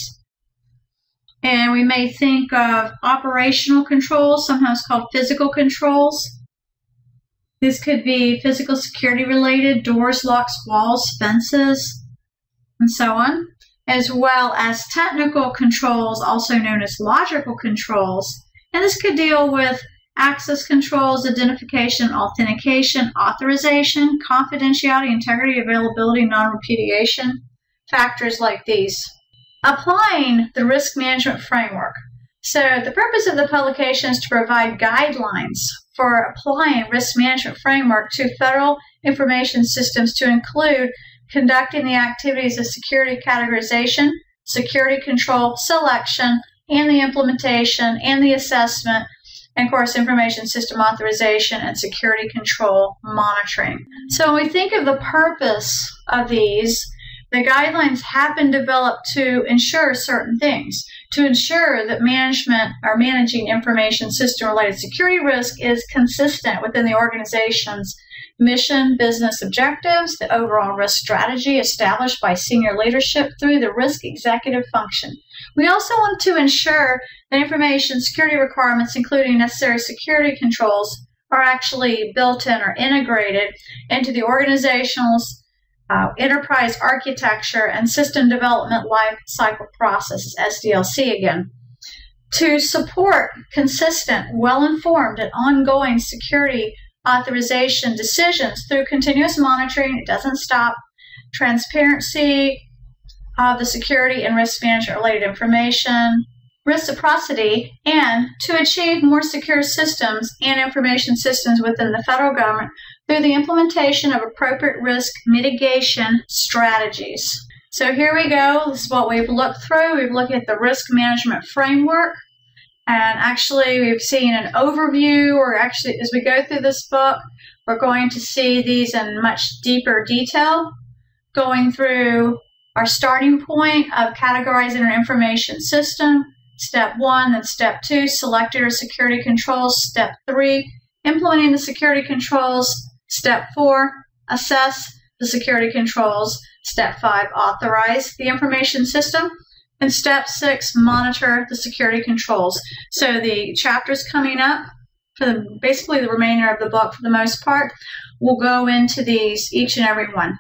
And we may think of operational controls, sometimes called physical controls. This could be physical security related, doors, locks, walls, fences, and so on, as well as technical controls, also known as logical controls. And this could deal with access controls, identification, authentication, authorization, confidentiality, integrity, availability, non repudiation, factors like these. Applying the risk management framework. So, the purpose of the publication is to provide guidelines for applying risk management framework to federal information systems to include conducting the activities of security categorization, security control, selection, and the implementation and the assessment, and of course, information system authorization and security control monitoring. So when we think of the purpose of these, the guidelines have been developed to ensure certain things to ensure that management or managing information system related security risk is consistent within the organization's mission, business objectives, the overall risk strategy established by senior leadership through the risk executive function. We also want to ensure that information security requirements, including necessary security controls, are actually built in or integrated into the organization's uh, enterprise architecture and system development life cycle processes, SDLC again, to support consistent, well informed, and ongoing security authorization decisions through continuous monitoring. It doesn't stop. Transparency of the security and risk management related information, reciprocity, and to achieve more secure systems and information systems within the federal government through the implementation of appropriate risk mitigation strategies. So here we go. This is what we've looked through. We've looked at the risk management framework. And actually, we've seen an overview, or actually, as we go through this book, we're going to see these in much deeper detail, going through our starting point of categorizing our information system, step one, then step two, selected or security controls, step three, implementing the security controls, Step four, assess the security controls. Step five, authorize the information system. And step six, monitor the security controls. So the chapters coming up for the, basically the remainder of the book for the most part will go into these each and every one.